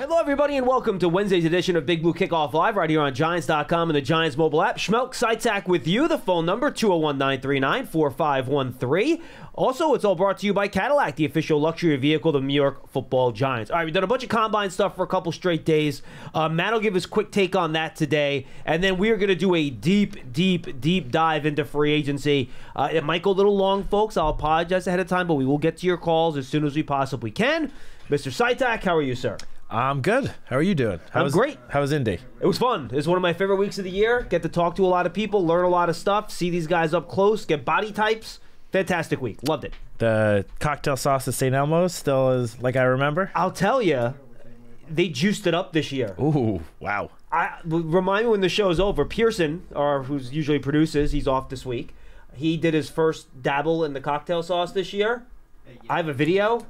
Hello, everybody, and welcome to Wednesday's edition of Big Blue Kickoff Live right here on Giants.com and the Giants mobile app. Schmeelk Citak with you. The phone number 201 939 4513. Also, it's all brought to you by Cadillac, the official luxury vehicle of the New York football Giants. All right, we've done a bunch of combine stuff for a couple straight days. Uh, Matt will give his quick take on that today, and then we are going to do a deep, deep, deep dive into free agency. Uh, it might go a little long, folks. I'll apologize ahead of time, but we will get to your calls as soon as we possibly can. Mr. Citak, how are you, sir? I'm good. How are you doing? How I'm was, great. How was Indy? It was fun. It's one of my favorite weeks of the year. Get to talk to a lot of people, learn a lot of stuff, see these guys up close, get body types. Fantastic week. Loved it. The cocktail sauce at St. Elmo's still is like I remember. I'll tell you, they juiced it up this year. Ooh, wow. I remind me when the show's over. Pearson, or who's usually produces, he's off this week. He did his first dabble in the cocktail sauce this year. I have a video.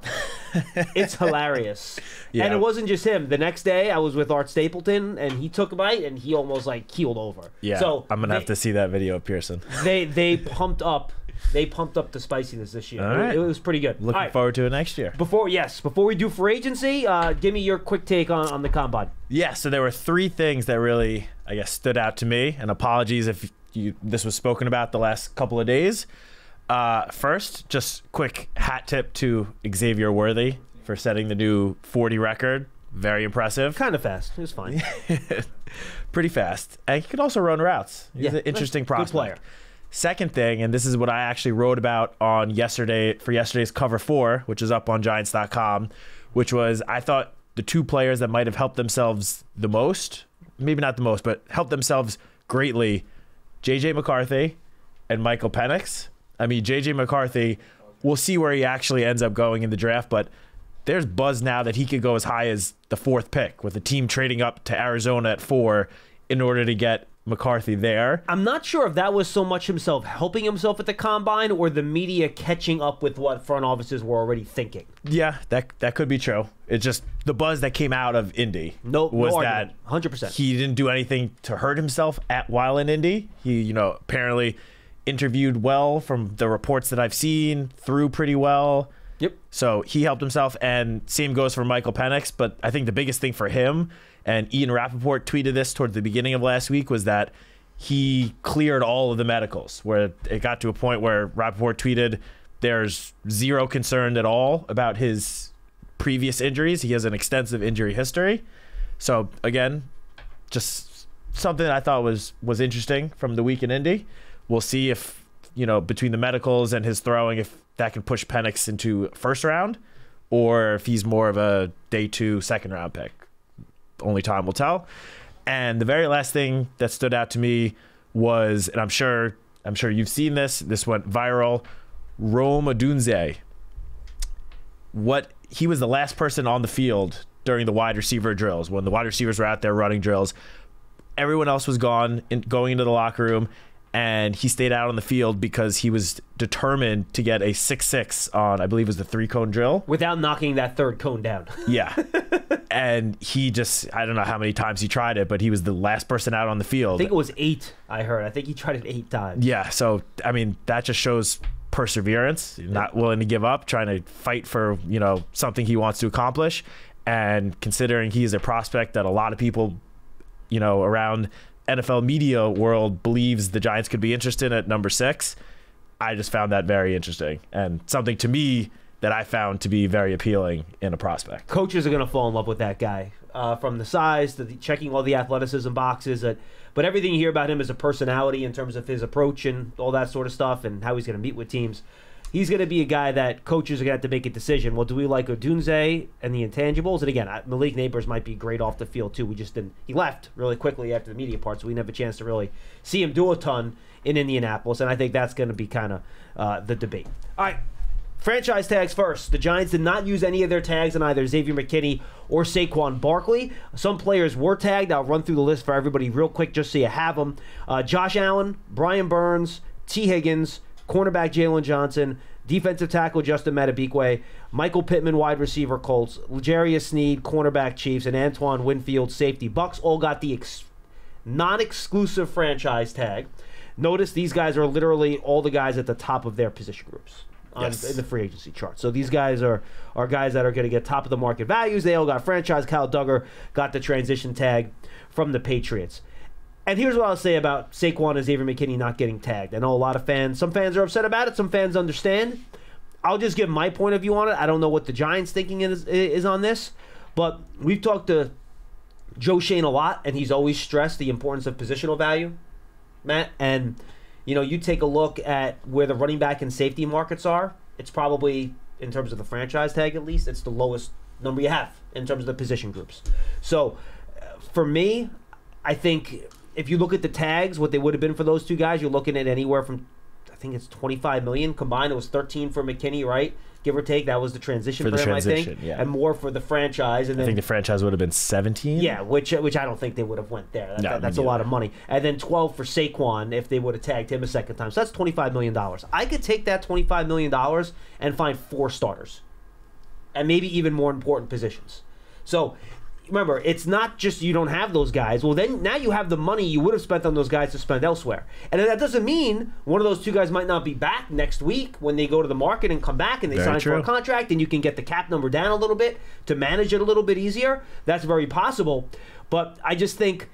it's hilarious. Yeah. And it wasn't just him. The next day, I was with Art Stapleton, and he took a bite, and he almost like keeled over. Yeah. So I'm gonna they, have to see that video of Pearson. They they pumped up. They pumped up the spiciness this year. All It- It, was pretty good. Looking right. forward to it next year. Before yes, before we do for agency, uh, give me your quick take on, on the combine. Yeah. So there were three things that really, I guess, stood out to me. And apologies if you this was spoken about the last couple of days. Uh, first, just quick hat tip to Xavier Worthy for setting the new 40 record. Very impressive. Kind of fast. It was fine. pretty fast. And he could also run routes. He's Yeah, an interesting good prospect. player. Second thing, and this is what I actually wrote about on yesterday for yesterday's cover four, which is up on Giants.com, which was I thought the two players that might have helped themselves the most, maybe not the most, but helped themselves greatly, JJ McCarthy and Michael Penix. I mean, JJ McCarthy, we'll see where he actually ends up going in the draft, but there's buzz now that he could go as high as the fourth pick with the team trading up to Arizona at four in order to get McCarthy there. I'm not sure if that was so much himself helping himself at the combine or the media catching up with what front offices were already thinking. Yeah, that that could be true. It's just the buzz that came out of Indy No, was no that 100%. he didn't do anything to hurt himself at while in Indy. He, you know, apparently interviewed well from the reports that I've seen, threw pretty well. Yep. So he helped himself, and same goes for Michael Penix. But I think the biggest thing for him, and Ian Rapoport tweeted this towards the beginning of last week, was that he cleared all of the medicals, where it got to a point where Rapoport tweeted, there's zero concern at all about his previous injuries. He has an extensive injury history. So again, just something that I thought was was interesting from the week in Indy. We'll see if you know between the medicals and his throwing, if that can push Penix into first round, or if he's more of a day two, second round pick. Only time will tell. And the very last thing that stood out to me was, and I'm sure I'm sure you've seen this. This went viral. Rome Odunze. What he was the last person on the field during the wide receiver drills when the wide receivers were out there running drills. Everyone else was gone, in, going into the locker room, and he stayed out on the field because he was determined to get a six six on, I believe, it was the three cone drill. Without knocking that third cone down. Yeah. and he just, I don't know how many times he tried it, but he was the last person out on the field. I think it was eight, I heard. I think he tried it eight times. Yeah, so I mean that just shows perseverance, not willing to give up, trying to fight for, you know, something he wants to accomplish and considering he's a prospect that a lot of people, you know, around NFL media world believes the Giants could be interested at number 6, I just found that very interesting and something to me that I found to be very appealing in a prospect. Coaches are going to fall in love with that guy. Uh, from the size to the, checking all the athleticism boxes. That, but everything you hear about him is a personality in terms of his approach and all that sort of stuff and how he's going to meet with teams. He's going to be a guy that coaches are going to have to make a decision. Well, do we like Odunze and the intangibles? And again, Malik Nabers might be great off the field too. We just didn't. He left really quickly after the media part, so we didn't have a chance to really see him do a ton in Indianapolis. And I think that's going to be kind of uh, the debate. All right, Franchise tags first. The Giants did not use any of their tags on either Xavier McKinney or Saquon Barkley. Some players were tagged. I'll run through the list for everybody real quick just so you have them. Uh, Josh Allen, Brian Burns, Tee Higgins, cornerback Jalen Johnson, defensive tackle Justin Madubuike, Michael Pittman, wide receiver Colts, L'Jarius Sneed, cornerback Chiefs, and Antoine Winfield, safety Bucks. All got the ex- non-exclusive franchise tag. Notice these guys are literally all the guys at the top of their position groups. on Yes. in the free agency chart. So these guys are are guys that are going to get top of the market values. They all got franchise. Kyle Dugger got the transition tag from the Patriots. And here's what I'll say about Saquon and Xavier McKinney not getting tagged. I know a lot of fans, some fans are upset about it, some fans understand. I'll just give my point of view on it. I don't know what the Giants' thinking is, is on this, but we've talked to Joe Schoen a lot, and he's always stressed the importance of positional value, Matt. And, you know, you take a look at where the running back and safety markets are, it's probably, in terms of the franchise tag at least, it's the lowest number you have in terms of the position groups. So, uh, for me, I think if you look at the tags, what they would have been for those two guys, you're looking at anywhere from, I think it's 25 million combined. It was 13 for McKinney, right? Give or take. That was the transition For for, the him, I think, yeah. and more for the franchise. And I think the franchise would have been 17. yeah, which which I don't think they would have went there. That, No, that- that's a lot of money. And then 12 for Saquon if they would have tagged him a second time. So that's 25 million dollars. I could take that 25 million dollars and find four starters. And maybe even more important positions. So remember, it's not just you don't have those guys. Well, then now you have the money you would have spent on those guys to spend elsewhere. And that doesn't mean one of those two guys might not be back next week when they go to the market and come back and they Very sign for a contract and you can get the cap number down a little bit to manage it a little bit easier. That's very possible. But I just think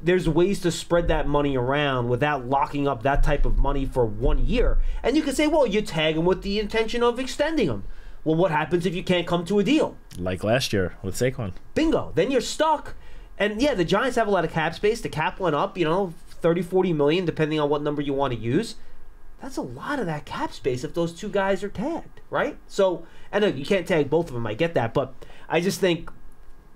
there's ways to spread that money around without locking up that type of money for one year. And you can say, well, you tag them with the intention of extending them. Well, what happens if you can't come to a deal? Like last year with Saquon. Bingo. Then you're stuck. And yeah, the Giants have a lot of cap space. The cap went up, you know, 30, 40 million, depending on what number you want to use. That's a lot of that cap space if those two guys are tagged, right? So, I know you can't tag both of them. I get that. But I just think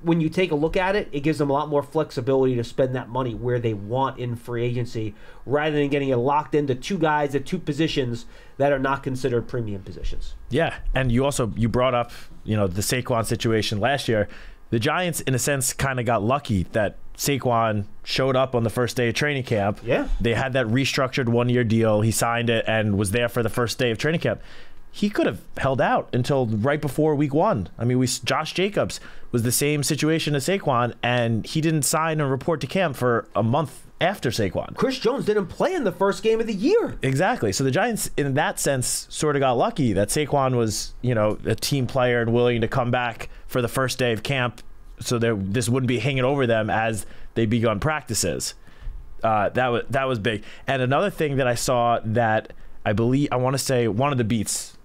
when you take a look at it, it gives them a lot more flexibility to spend that money where they want in free agency rather than getting it locked into two guys at two positions that are not considered premium positions. Yeah, and you also you brought up you know the Saquon situation last year. The Giants, in a sense, kind of got lucky that Saquon showed up on the first day of training camp. Yeah. they had that restructured one-year deal. He signed it and was there for the first day of training camp. He could have held out until right before week one. I mean, we Josh Jacobs was the same situation as Saquon, and he didn't sign and report to camp for a month after Saquon. Chris Jones didn't play in the first game of the year. Exactly. So the Giants, in that sense, sort of got lucky that Saquon was, you know, a team player and willing to come back for the first day of camp, so there this wouldn't be hanging over them as they begun practices. Uh, that was that was big. And another thing that I saw that I believe I want to say one of the beats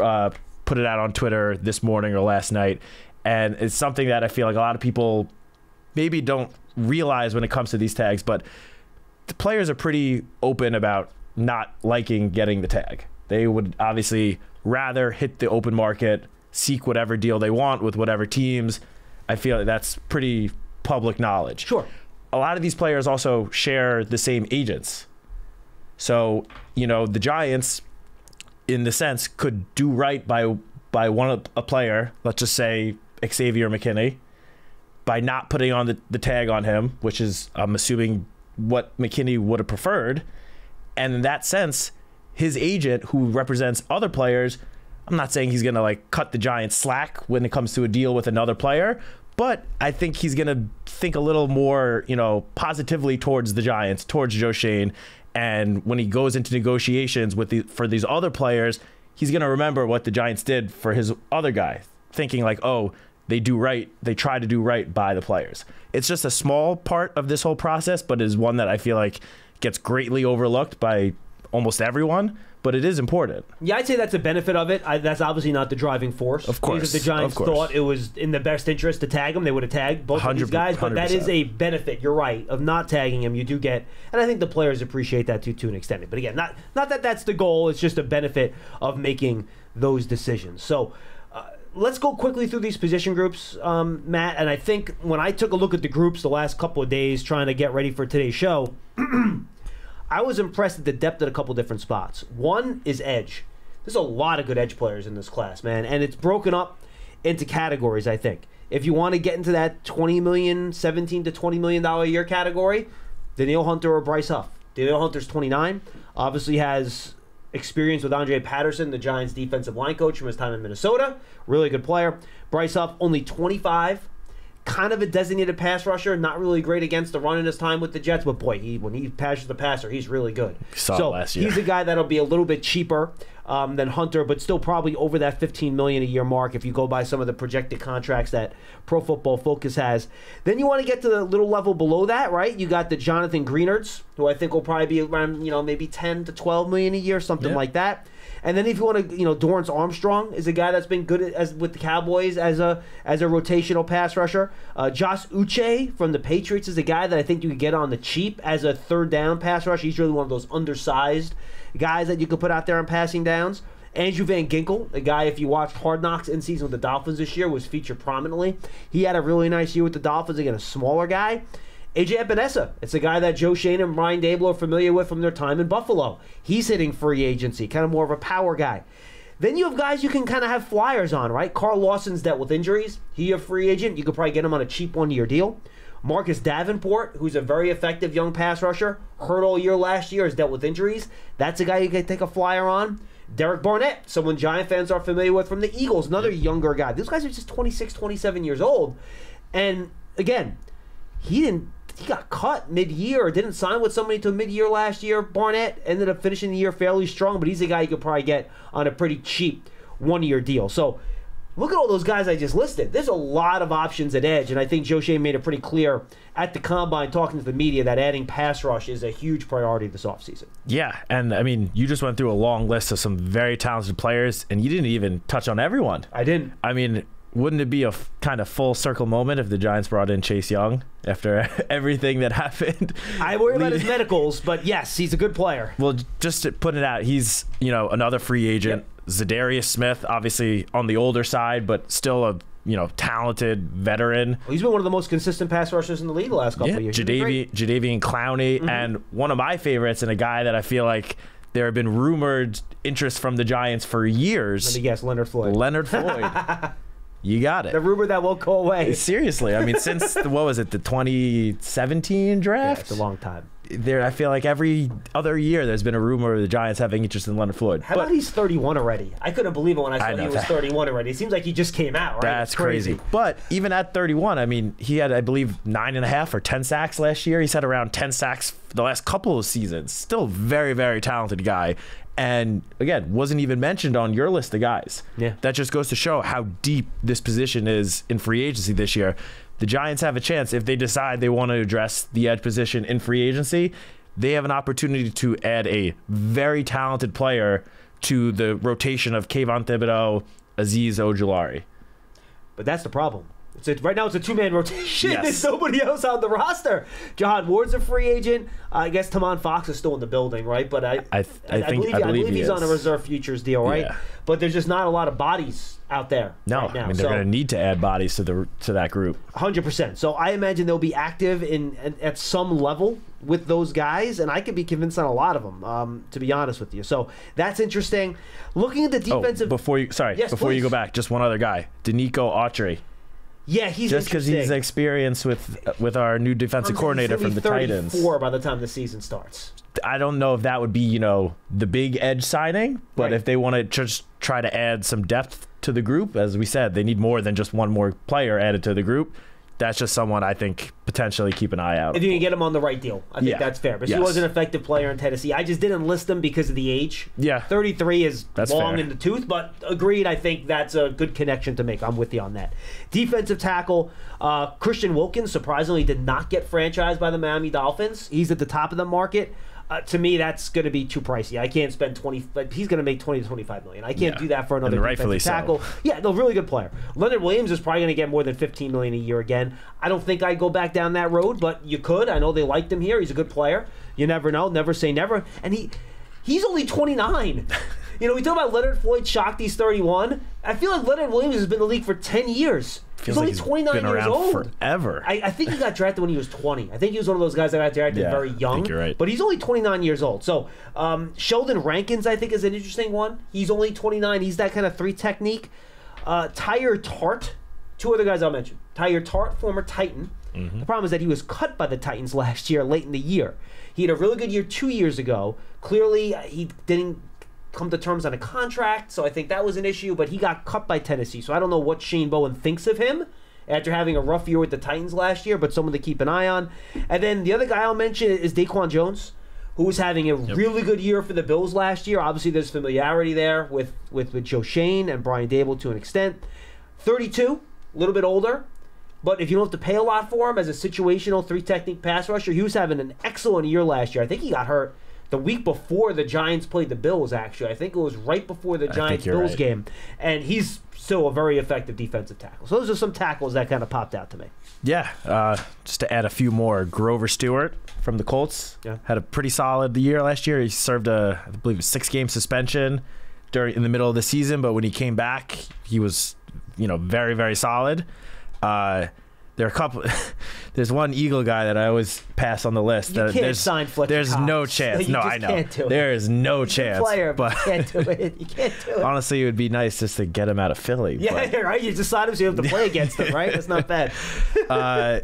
uh, put it out on Twitter this morning or last night, and it's something that I feel like a lot of people maybe don't realize when it comes to these tags, but the players are pretty open about not liking getting the tag. They would obviously rather hit the open market, seek whatever deal they want with whatever teams. I feel like that's pretty public knowledge. Sure. A lot of these players also share the same agents. So, you know, the Giants in the sense could do right by by one a player, let's just say Xavier McKinney, by not putting on the, the tag on him, which is I'm assuming what McKinney would have preferred. And in that sense, his agent who represents other players, I'm not saying he's gonna like cut the Giants slack when it comes to a deal with another player, but I think he's gonna think a little more, you know, positively towards the Giants, towards Joe Schoen. And when he goes into negotiations with the for these other players, he's gonna remember what the Giants did for his other guy, thinking like, oh, they do right, they try to do right by the players. It's just a small part of this whole process, but is one that I feel like gets greatly overlooked by almost everyone. But it is important. Yeah, I'd say that's a benefit of it. I, that's obviously not the driving force. Of course, Because if the Giants thought it was in the best interest to tag him, they would have tagged both of these guys. But that is 100%. a benefit. You're right of not tagging him. You do get, and I think the players appreciate that too to an extent. But again, not not that that's the goal. It's just a benefit of making those decisions. So. Uh, Let's go quickly through these position groups, um, Matt. And I think when I took a look at the groups the last couple of days trying to get ready for today's show, I was impressed at the depth at a couple different spots. One is edge. There's a lot of good edge players in this class, man, and it's broken up into categories. I think if you want to get into that 20 million, 17 to 20 million dollar a year category, Danielle Hunter or Bryce Huff. Danielle Hunter's 29, obviously has experience with Andre Patterson, the Giants' defensive line coach from his time in Minnesota. Really good player. Bryce Huff, only 25 kind of a designated pass rusher, not really great against the run in his time with the Jets, but boy, he when he passes the passer, he's really good. So he's a guy that'll be a little bit cheaper um, than Hunter, but still probably over that 15 million a year mark if you go by some of the projected contracts that Pro Football Focus has. Then you want to get to the little level below that, right? You got the Jonathan Greenards, who I think will probably be around, you know, maybe 10 to 12 million a year, something Yeah. like that. And then if you want to, you know, Dorance Armstrong is a guy that's been good as with the Cowboys as a as a rotational pass rusher. Uh, Josh Uche from the Patriots is a guy that I think you could get on the cheap as a third down pass rusher. He's really one of those undersized guys that you could put out there on passing downs. Andrew Van Ginkel, a guy, if you watched Hard Knocks in season with the Dolphins this year, was featured prominently. He had a really nice year with the Dolphins. Again, a smaller guy. AJ Epenesa, it's a guy that Joe Schoen and Brian Daboll are familiar with from their time in Buffalo. He's hitting free agency, kind of more of a power guy. Then you have guys you can kind of have flyers on, right? Carl Lawson's dealt with injuries. He a free agent. You could probably get him on a cheap one-year deal. Marcus Davenport, who's a very effective young pass rusher, hurt all year last year, has dealt with injuries. That's a guy you can take a flyer on. Derek Barnett, someone Giant fans are familiar with from the Eagles, another younger guy. These guys are just 26, 27 years old. And again, he didn't he got cut mid-year or didn't sign with somebody until mid-year last year. Barnett ended up finishing the year fairly strong, but he's a guy you could probably get on a pretty cheap one-year deal. So look at all those guys I just listed. There's a lot of options at edge, and I think Joe Schoen made it pretty clear at the combine talking to the media that adding pass rush is a huge priority this offseason. Yeah, and I mean, you just went through a long list of some very talented players, and you didn't even touch on everyone. I didn't. I mean, wouldn't it be a f- kind of full circle moment if the Giants brought in Chase Young after everything that happened? I worry about his medicals, but yes, he's a good player. Well, just to put it out, he's you know another free agent. Za'Darius Smith, obviously on the older side, but still a you know talented veteran. He's been one of the most consistent pass rushers in the league the last couple Yeah, of years. Great. Jadeveon, Clowney, mm-hmm. and one of my favorites, and a guy that I feel like there have been rumored interest from the Giants for Let years. me guess, Leonard Floyd. Leonard Floyd. you got it. the rumor that won't go away. Seriously, I mean, since the, what was it, the 2017 Yeah, draft? it's a long time. there, I feel like every other year there's been a rumor of the Giants having interest in Leonard Floyd. How But- about he's 31 already? I couldn't believe it when I saw I he was that. 31 already. It seems like he just came out, right? That's It's crazy. But even at 31, I mean, he had, I believe, nine and a half or 10 sacks last year. He's had around 10 sacks the last couple of seasons. Still very, very talented guy. And again, wasn't even mentioned on your list of guys. Yeah. That just goes to show how deep this position is in free agency this year. The Giants have a chance if they decide they want to address the edge position in free agency. They have an opportunity to add a very talented player to the rotation of Kayvon Thibodeaux, Azeez Ojulari. But that's the problem. It's a, right now it's a two-man rotation. Yes. There's nobody else on the roster. Jihad Ward's a free agent. I guess Tomon Fox is still in the building, right? But I, I th- I think- believe, I I believe believe he he's on a reserve futures deal, right? Yeah. But there's just not a lot of bodies out there No, right now. I mean they're so, going to need to add bodies to the to that group. Hundred percent. So I imagine they'll be active in at, at some level with those guys, and I could be convinced on a lot of them. Um, to be honest with you, so that's interesting. Looking at the Oh, defensive, before you sorry, Yes, before you go back, just one other guy, Denico Autry. Yeah, he's Just because he's experienced with uh, with our new defensive I'm coordinator from the Titans. 34 by the time the season starts. I don't know if that would be you know the big edge signing, but Right. if they want to just try to add some depth to the group, as we said, they need more than just one more player added to the group. That's just someone I think potentially keep an eye out. If you can get him on the right deal, I think Yeah. that's fair. But he was an effective player in Tennessee. I just didn't list him because of the age. Yeah. 33 is That's long fair. in the tooth, but agreed. I think that's a good connection to make. I'm with you on that. Defensive tackle uh, Christian Wilkins surprisingly did not get franchised by the Miami Dolphins. He's at the top of the market. Uh, to me, that's going to be too pricey. I can't spend 20. But he's going to make 20 to 25 million. I can't Yeah. do that for another defensive so. tackle. Yeah, no, really good player. Leonard Williams is probably going to get more than 15 million a year again. I don't think I go back down that road, but you could. I know they liked him here. He's a good player. You never know. Never say never. And he he's only 29. you know, we talk about Leonard Floyd shocked he's 31. I feel like Leonard Williams has been in the league for 10 years. Feels he's only like 29 been years old. forever. I, I think he got drafted when he was 20. I think he was one of those guys that got drafted Yeah, very I young. think you're right. But he's only 29 years old. So um, Sheldon Rankins, I think, is an interesting one. He's only 29. He's that kind of three technique. Uh, Teair Tart, two other guys I'll mention. Teair Tart, former Titan. Mm-hmm. The problem is that he was cut by the Titans last year, late in the year. He had a really good year two years ago. Clearly, he didn't come to terms on a contract, so I think that was an issue. But he got cut by Tennessee, so I don't know what Shane Bowen thinks of him after having a rough year with the Titans last year, but someone to keep an eye on. And then the other guy I'll mention is Daquan Jones, who was having a really good year for the Bills last year. Obviously, there's familiarity there with, with, with Joe Schoen and Brian Daboll to an extent. 32, a little bit older. But if you don't have to pay a lot for him as a situational three technique pass rusher, he was having an excellent year last year. I think he got hurt the week before the Giants played the Bills, actually. I think it was right before the Giants Bills right. game. And he's still a very effective defensive tackle. So those are some tackles that kind of popped out to me. Yeah, uh, just to add a few more, Grover Stewart from the Colts Yeah. had a pretty solid the year last year. He served a, I believe, a six-game suspension during in the middle of the season, but when he came back, he was, you know, very very solid. Uh, there are a couple. there's one Eagle guy that I always pass on the list. You that can't there's, sign Fletcher There's Cox. no chance. You no, I know. can't do it. There is no chance. Player, but you can't do it. You can't do it. honestly, it would be nice just to get him out of Philly. Yeah, but- right. You just sign him so you have to play against him, right? That's not bad. uh,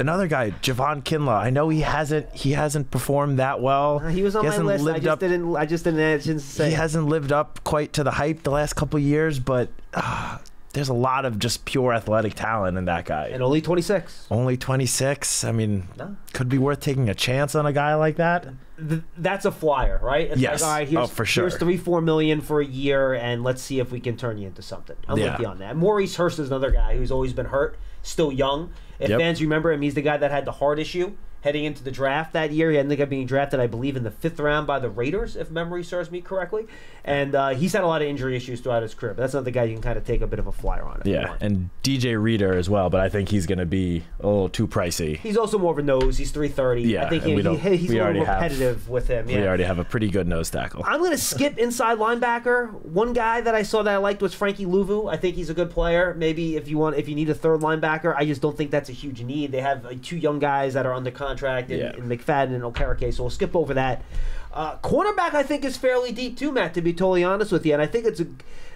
another guy, Javon Kinlaw. I know he hasn't he hasn't performed that well. He was on my hasn't list. I just up, didn't. I just didn't. I didn't say. He hasn't lived up quite to the hype the last couple years, but uh, there's a lot of just pure athletic talent in that guy. and only 26. Only 26. I mean, No. could be worth taking a chance on a guy like that. Th- that's a flyer, right? It's Yes. Like, right, Oh, for sure. Here's three, four million for a year, and let's see if we can turn you into something. I'm Yeah. with you on that. Maurice Hurst is another guy who's always been hurt, still young. If Yep. fans remember him, he's the guy that had the heart issue heading into the draft that year. He ended up being drafted, I believe, in the fifth round by the Raiders, if memory serves me correctly. And uh, he's had a lot of injury issues throughout his career. But that's another guy you can kind of take a bit of a flyer on. Yeah, and DJ Reader as well, but I think he's going to be a little too pricey. He's also more of a nose. He's 330. Yeah, I think he, he- he's a already little have- repetitive with him. We already have a pretty good nose tackle. I'm going to skip inside linebacker. One guy that I saw that I liked was Frankie Luvu. I think he's a good player. Maybe if you want, if you need a third linebacker, I just don't think that's a huge need. They have uh, two young guys that are under contract in, Yeah. in McFadden and Okereke, so we'll skip over that. Uh, cornerback, I think, is fairly deep too, Matt. To be totally honest with you, and I think it's a,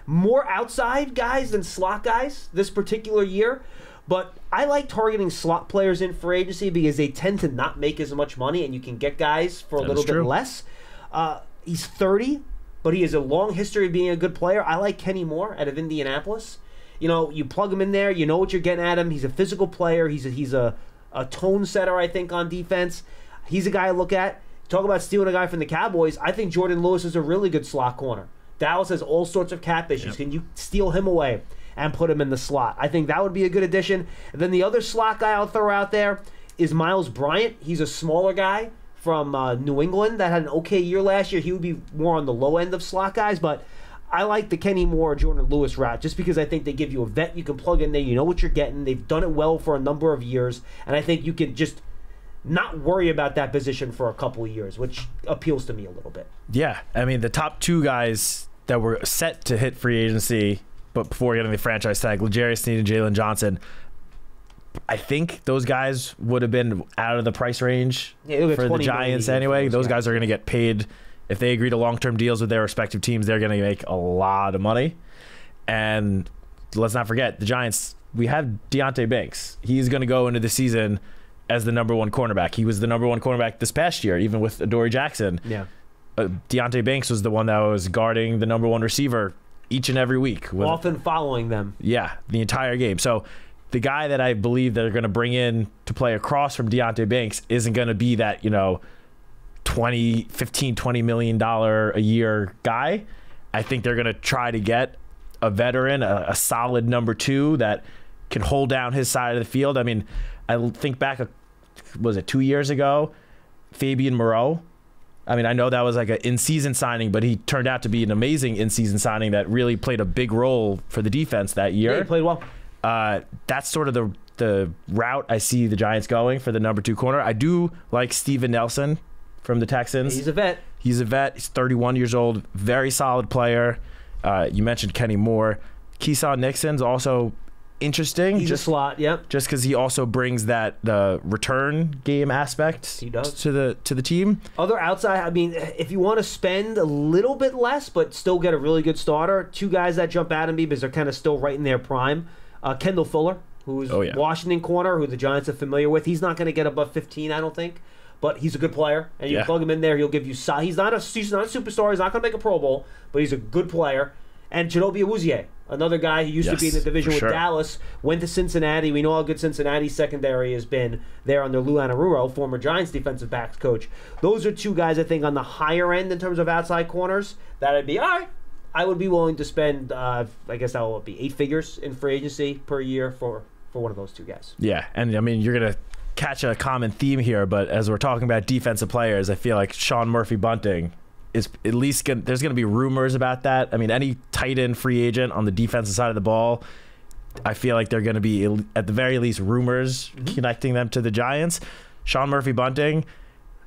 more outside guys than slot guys this particular year. But I like targeting slot players in free agency because they tend to not make as much money, and you can get guys for a little bit less. Uh, he's 30, but he has a long history of being a good player. I like Kenny Moore out of Indianapolis. You know, you plug him in there, you know what you're getting at him. He's a physical player. He's a, he's a, a tone setter, I think, on defense. He's a guy I look at. Talk about stealing a guy from the Cowboys. I think Jourdan Lewis is a really good slot corner. Dallas has all sorts of cap issues. Can you steal him away and put him in the slot? I think that would be a good addition. And then the other slot guy I'll throw out there is Miles Bryant. He's a smaller guy from uh, New England that had an okay year last year. He would be more on the low end of slot guys, but I like the Kenny Moore, Jourdan Lewis route just because I think they give you a vet you can plug in there. You know what you're getting. They've done it well for a number of years, and I think you can just not worry about that position for a couple of years, which appeals to me a little bit. Yeah, I mean the top two guys that were set to hit free agency, but before getting the franchise tag, L'Jarius Sneed and Jalen Johnson. I think those guys would have been out of the price range Yeah, for the Giants anyway. those guys are going to get paid if they agree to long-term deals with their respective teams. They're going to make a lot of money, and let's not forget the Giants. We have Deonte Banks. He's going to go into the season as the number one cornerback. He was the number one cornerback this past year, even with Adoree Jackson Yeah. uh, Deonte Banks was the one that was guarding the number one receiver each and every week. with- Often following them. yeah, the entire game. So the guy that I believe they're going to bring in to play across from Deonte Banks isn't going to be that, you know, 20, 15, 20 million dollar a year guy. I think they're going to try to get a veteran, a, a solid number two that can hold down his side of the field. I mean, I think back, a, was it two years ago? Fabian Moreau. I mean, I know that was like an in-season signing, but he turned out to be an amazing in-season signing that really played a big role for the defense that Yeah, year. he played well. Uh, that's sort of the the route I see the Giants going for the number two corner. I do like Steven Nelson from the Texans. He's a vet. He's a vet. He's 31 years old. Very solid player. Uh, you mentioned Kenny Moore. Keisean Nixon's also interesting. He's just a slot. Yep. just because he also brings that the return game aspect He does. to the to the team. Other outside, I mean, if you want to spend a little bit less but still get a really good starter, two guys that jump out at me because they're kind of still right in their prime. Uh, Kendall Fuller, who's Oh, yeah. Washington corner, who the Giants are familiar with. He's not going to get above 15, I don't think, but he's a good player, and you Yeah. plug him in there, he'll give you. He's not a he's not a superstar. He's not going to make a Pro Bowl, but he's a good player. And Chidobe Awuzie, another guy who used to be in the division with sure. Dallas, went to Cincinnati. We know how good Cincinnati's secondary has been there under Lou Anarumo, former Giants defensive backs coach. Those are two guys I think on the higher end in terms of outside corners that I'd be all right. I would be willing to spend, uh, I guess that would be eight figures in free agency per year for for one of those two guys. Yeah, and I mean you're gonna catch a common theme here, but as we're talking about defensive players, I feel like Sean Murphy Bunting is at least gonna, there's gonna be rumors about that. I mean, any tight end free agent on the defensive side of the ball, I feel like they're gonna be at the very least rumors mm-hmm. connecting them to the Giants. Sean Murphy Bunting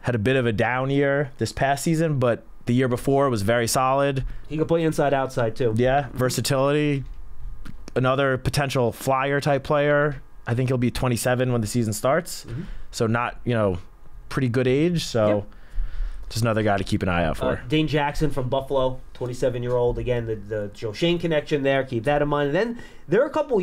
had a bit of a down year this past season, but the year before was very solid. He could play inside outside too. Yeah, versatility. Another potential flyer type player. I think he'll be 27 when the season starts. Mhm. So not, you know, pretty good age. So Yep. just another guy to keep an eye out Uh, for. Dane Jackson from Buffalo, 27 year old. Again, the, the Joe Schoen connection there. Keep that in mind. And then there are a couple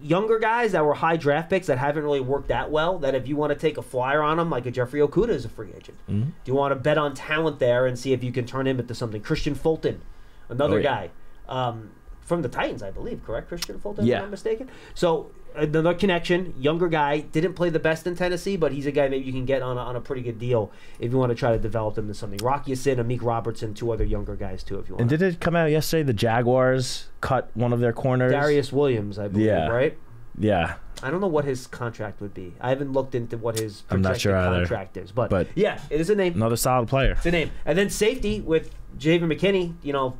younger guys that were high draft picks that haven't really worked that well. That if you want to take a flyer on them, like a Jeffrey Okudah is a free agent. Mhm. Do you want to bet on talent there and see if you can turn him into something? Kristian Fulton, another Oh, yeah. guy um, from the Titans, I believe. Correct, Kristian Fulton. If Yeah. I'm not mistaken. So another connection, younger guy, didn't play the best in Tennessee, but he's a guy maybe you can get on a, on a pretty good deal if you want to try to develop him into something. Rock Ya-Sin, Amik Robertson, two other younger guys too, if you want. And did it come out yesterday? The Jaguars cut one of their corners. Darious Williams, I believe, Yeah. right? Yeah, I don't know what his contract would be. I haven't looked into what his I'm not sure either. contract is, but, But- yeah, it is a name. another solid player. It's a name. And then safety with Javen McKinney, you know,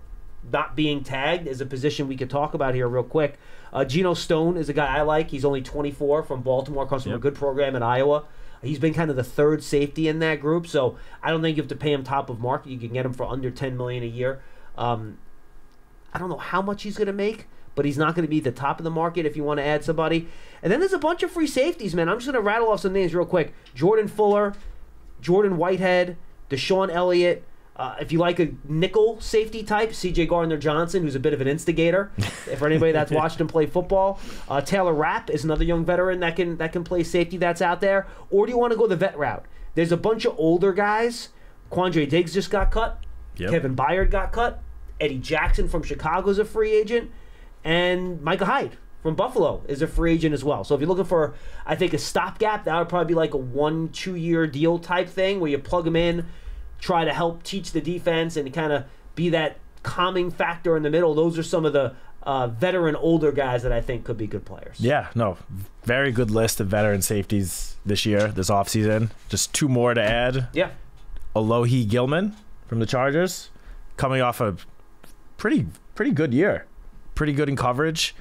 not being tagged is a position we could talk about here real quick. Uh, Geno Stone is a guy I like. He's only 24 from Baltimore, comes from a good program in Iowa. He's been kind of the third safety in that group, so I don't think you have to pay him top of market. You can get him for under 10 million a year. Um, I don't know how much he's going to make, but he's not going to be the top of the market if you want to add somebody. And then there's a bunch of free safeties, man. I'm just going to rattle off some names real quick. Jordan Fuller, Jordan Whitehead, DeShon Elliott. Uh, if you like a nickel safety type, C.J. Gardner Johnson, who's a bit of an instigator. for anybody that's watched him play football, uh, Taylor Rapp is another young veteran that can that can play safety that's out there. Or do you want to go the vet route? There's a bunch of older guys. Quandre Diggs just got cut. Yep. Kevin Byard got cut. Eddie Jackson from Chicago is a free agent, and Micah Hyde from Buffalo is a free agent as well. So if you're looking for, I think a stopgap, that would probably be like a one, two year deal type thing where you plug them in, try to help teach the defense, and kind of be that calming factor in the middle. Those are some of the uh, veteran older guys that I think could be good players. Yeah, no, very good list of veteran safeties this year, this offseason. Just two more to add. Yeah. Alohi Gilman from the Chargers, coming off a pretty pretty good year, pretty good in coverage,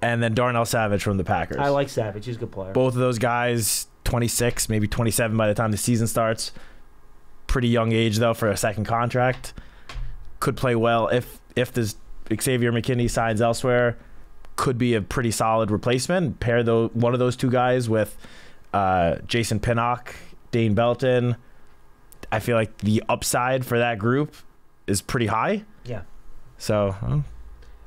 and then Darnell Savage from the Packers. I like Savage. He's a good player. both of those guys, 26, maybe 27 by the time the season starts. Pretty young age though for a second contract. Could play well if if this Xavier McKinney signs elsewhere. Could be a pretty solid replacement. Pair though one of those two guys with uh, Jason Pinnock, Dane Belton. I feel like the upside for that group is pretty high. Yeah. So All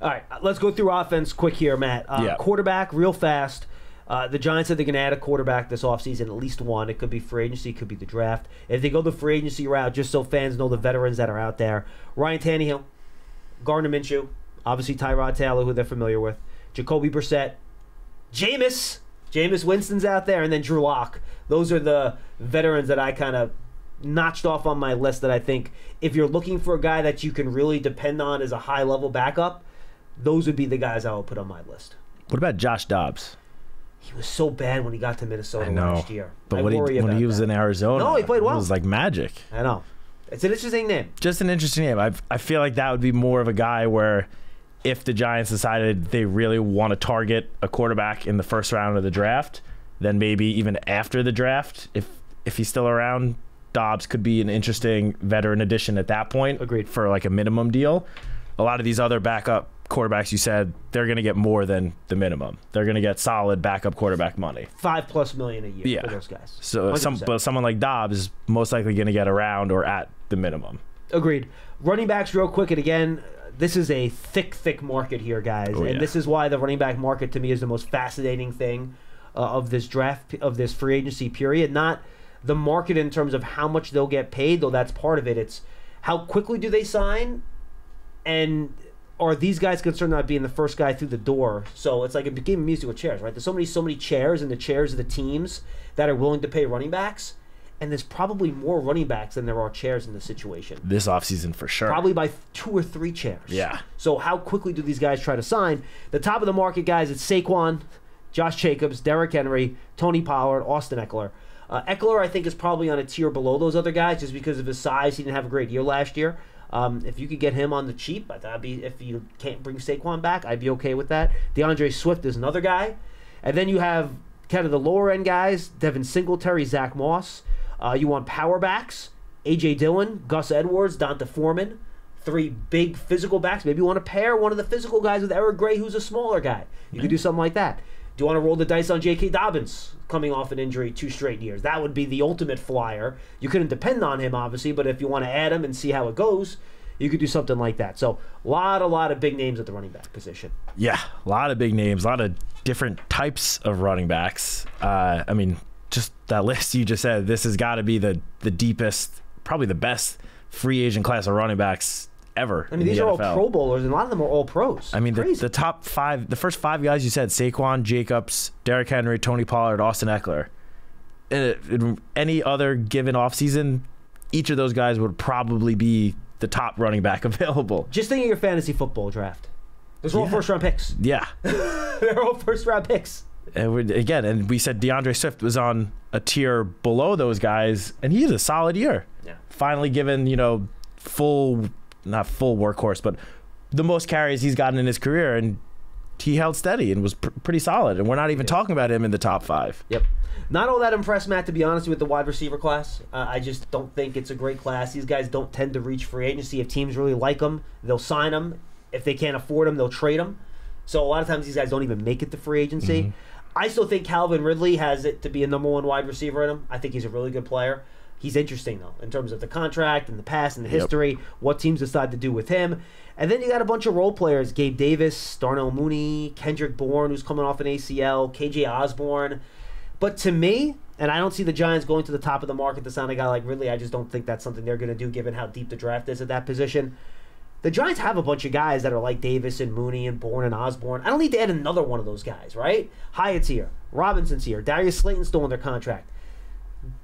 right, let's go through offense quick here, Matt. Uh, Yeah. Quarterback, real fast. Uh, the Giants said they're going to add a quarterback this offseason, at least one. It could be free agency, it could be the draft. If they go the free agency route, just so fans know the veterans that are out there Ryan Tannehill, Gardner Minshew, obviously Tyrod Taylor, who they're familiar with, Jacoby Brissett, Jameis. Jameis Winston's out there, and then Drew Lock. Those are the veterans that I kind of notched off on my list that I think if you're looking for a guy that you can really depend on as a high level backup, those would be the guys I would put on my list. what about Josh Dobbs? He was so bad when he got to Minnesota last year. But I when he when he was that. in Arizona, No, he played well. It was like magic. I know. It's an interesting name. just an interesting name. I I feel like that would be more of a guy where if the Giants decided they really want to target a quarterback in the first round of the draft, then maybe even after the draft, if if he's still around, Dobbs could be an interesting veteran addition at that point. Agreed. For like a minimum deal. A lot of these other backup quarterbacks you said they're going to get more than the minimum. They're going to get solid backup quarterback money. Five plus million a year Yeah. for those guys. So some 100%. but someone like Dobbs is most likely going to get around or at the minimum. Agreed. Running backs, real quick, and again, this is a thick, thick market here, guys, Oh, and yeah. this is why the running back market to me is the most fascinating thing uh, of this draft of this free agency period. Not the market in terms of how much they'll get paid, though that's part of it. It's how quickly do they sign, and are these guys concerned about being the first guy through the door? So it's like a game of musical chairs, right? There's so many, so many chairs in the chairs of the teams that are willing to pay running backs, and there's probably more running backs than there are chairs in this situation. This offseason for sure. Probably by two or three chairs. Yeah. So how quickly do these guys try to sign? The top of the market guys, it's Saquon, Josh Jacobs, Derrick Henry, Tony Pollard, Austin Ekeler. Uh, Ekeler, I think, is probably on a tier below those other guys just because of his size. He didn't have a great year last year. Um, if you could get him on the cheap, I'd be if you can't bring Saquon back, I'd be okay with that. D'Andre Swift is another guy, and then you have kind of the lower end guys: Devin Singletary, Zach Moss. Uh, you want power backs: AJ Dillon, Gus Edwards, D'Onta Foreman. Three big physical backs. Maybe you want to pair one of the physical guys with Eric Gray, who's a smaller guy. You could do something like that. Do you want to roll the dice on J.K. Dobbins coming off an injury two straight years? That would be the ultimate flyer. You couldn't depend on him, obviously, but if you want to add him and see how it goes, you could do something like that. So, a lot, a lot of big names at the running back position. Yeah, a lot of big names, a lot of different types of running backs. Uh, I mean, just that list you just said, this has got to be the, the deepest, probably the best free agent class of running backs ever. I mean, these the are NFL. all Pro Bowlers, and a lot of them are all pros. I mean, the, the top five, the first five guys you said Saquon, Jacobs, Derrick Henry, Tony Pollard, Austin Ekeler. In, in any other given offseason, each of those guys would probably be the top running back available. Just think of your fantasy football draft. Those are all first round picks. Yeah. They're all first round picks. And we, again, and we said D'Andre Swift was on a tier below those guys, and he had a solid year. Yeah. Finally given, you know, full, not full workhorse, but the most carries he's gotten in his career, and he held steady and was pr- pretty solid. And we're not even talking about him in the top five. Yep. Not all that impressed, Matt, to be honest with the wide receiver class. Uh, I just don't think it's a great class. These guys don't tend to reach free agency. If teams really like them, they'll sign them. If they can't afford them, they'll trade them. So a lot of times these guys don't even make it to free agency. I still think Calvin Ridley has it to be a number one wide receiver in him. I think he's a really good player. He's interesting though in terms of the contract and the past and the Yep. history, what teams decide to do with him. And then you got a bunch of role players: Gabe Davis, Darnell Mooney, Kendrick Bourne, who's coming off an ACL, KJ Osborn. But to me, and I don't see the Giants going to the top of the market to sign a guy like Ridley. I just don't think that's something they're going to do, given how deep the draft is at that position. The Giants have a bunch of guys that are like Davis and Mooney and Bourne and Osborn. I don't need to add another one of those guys, right? Hyatt's here, Robinson's here, Darius Slayton's still under contract.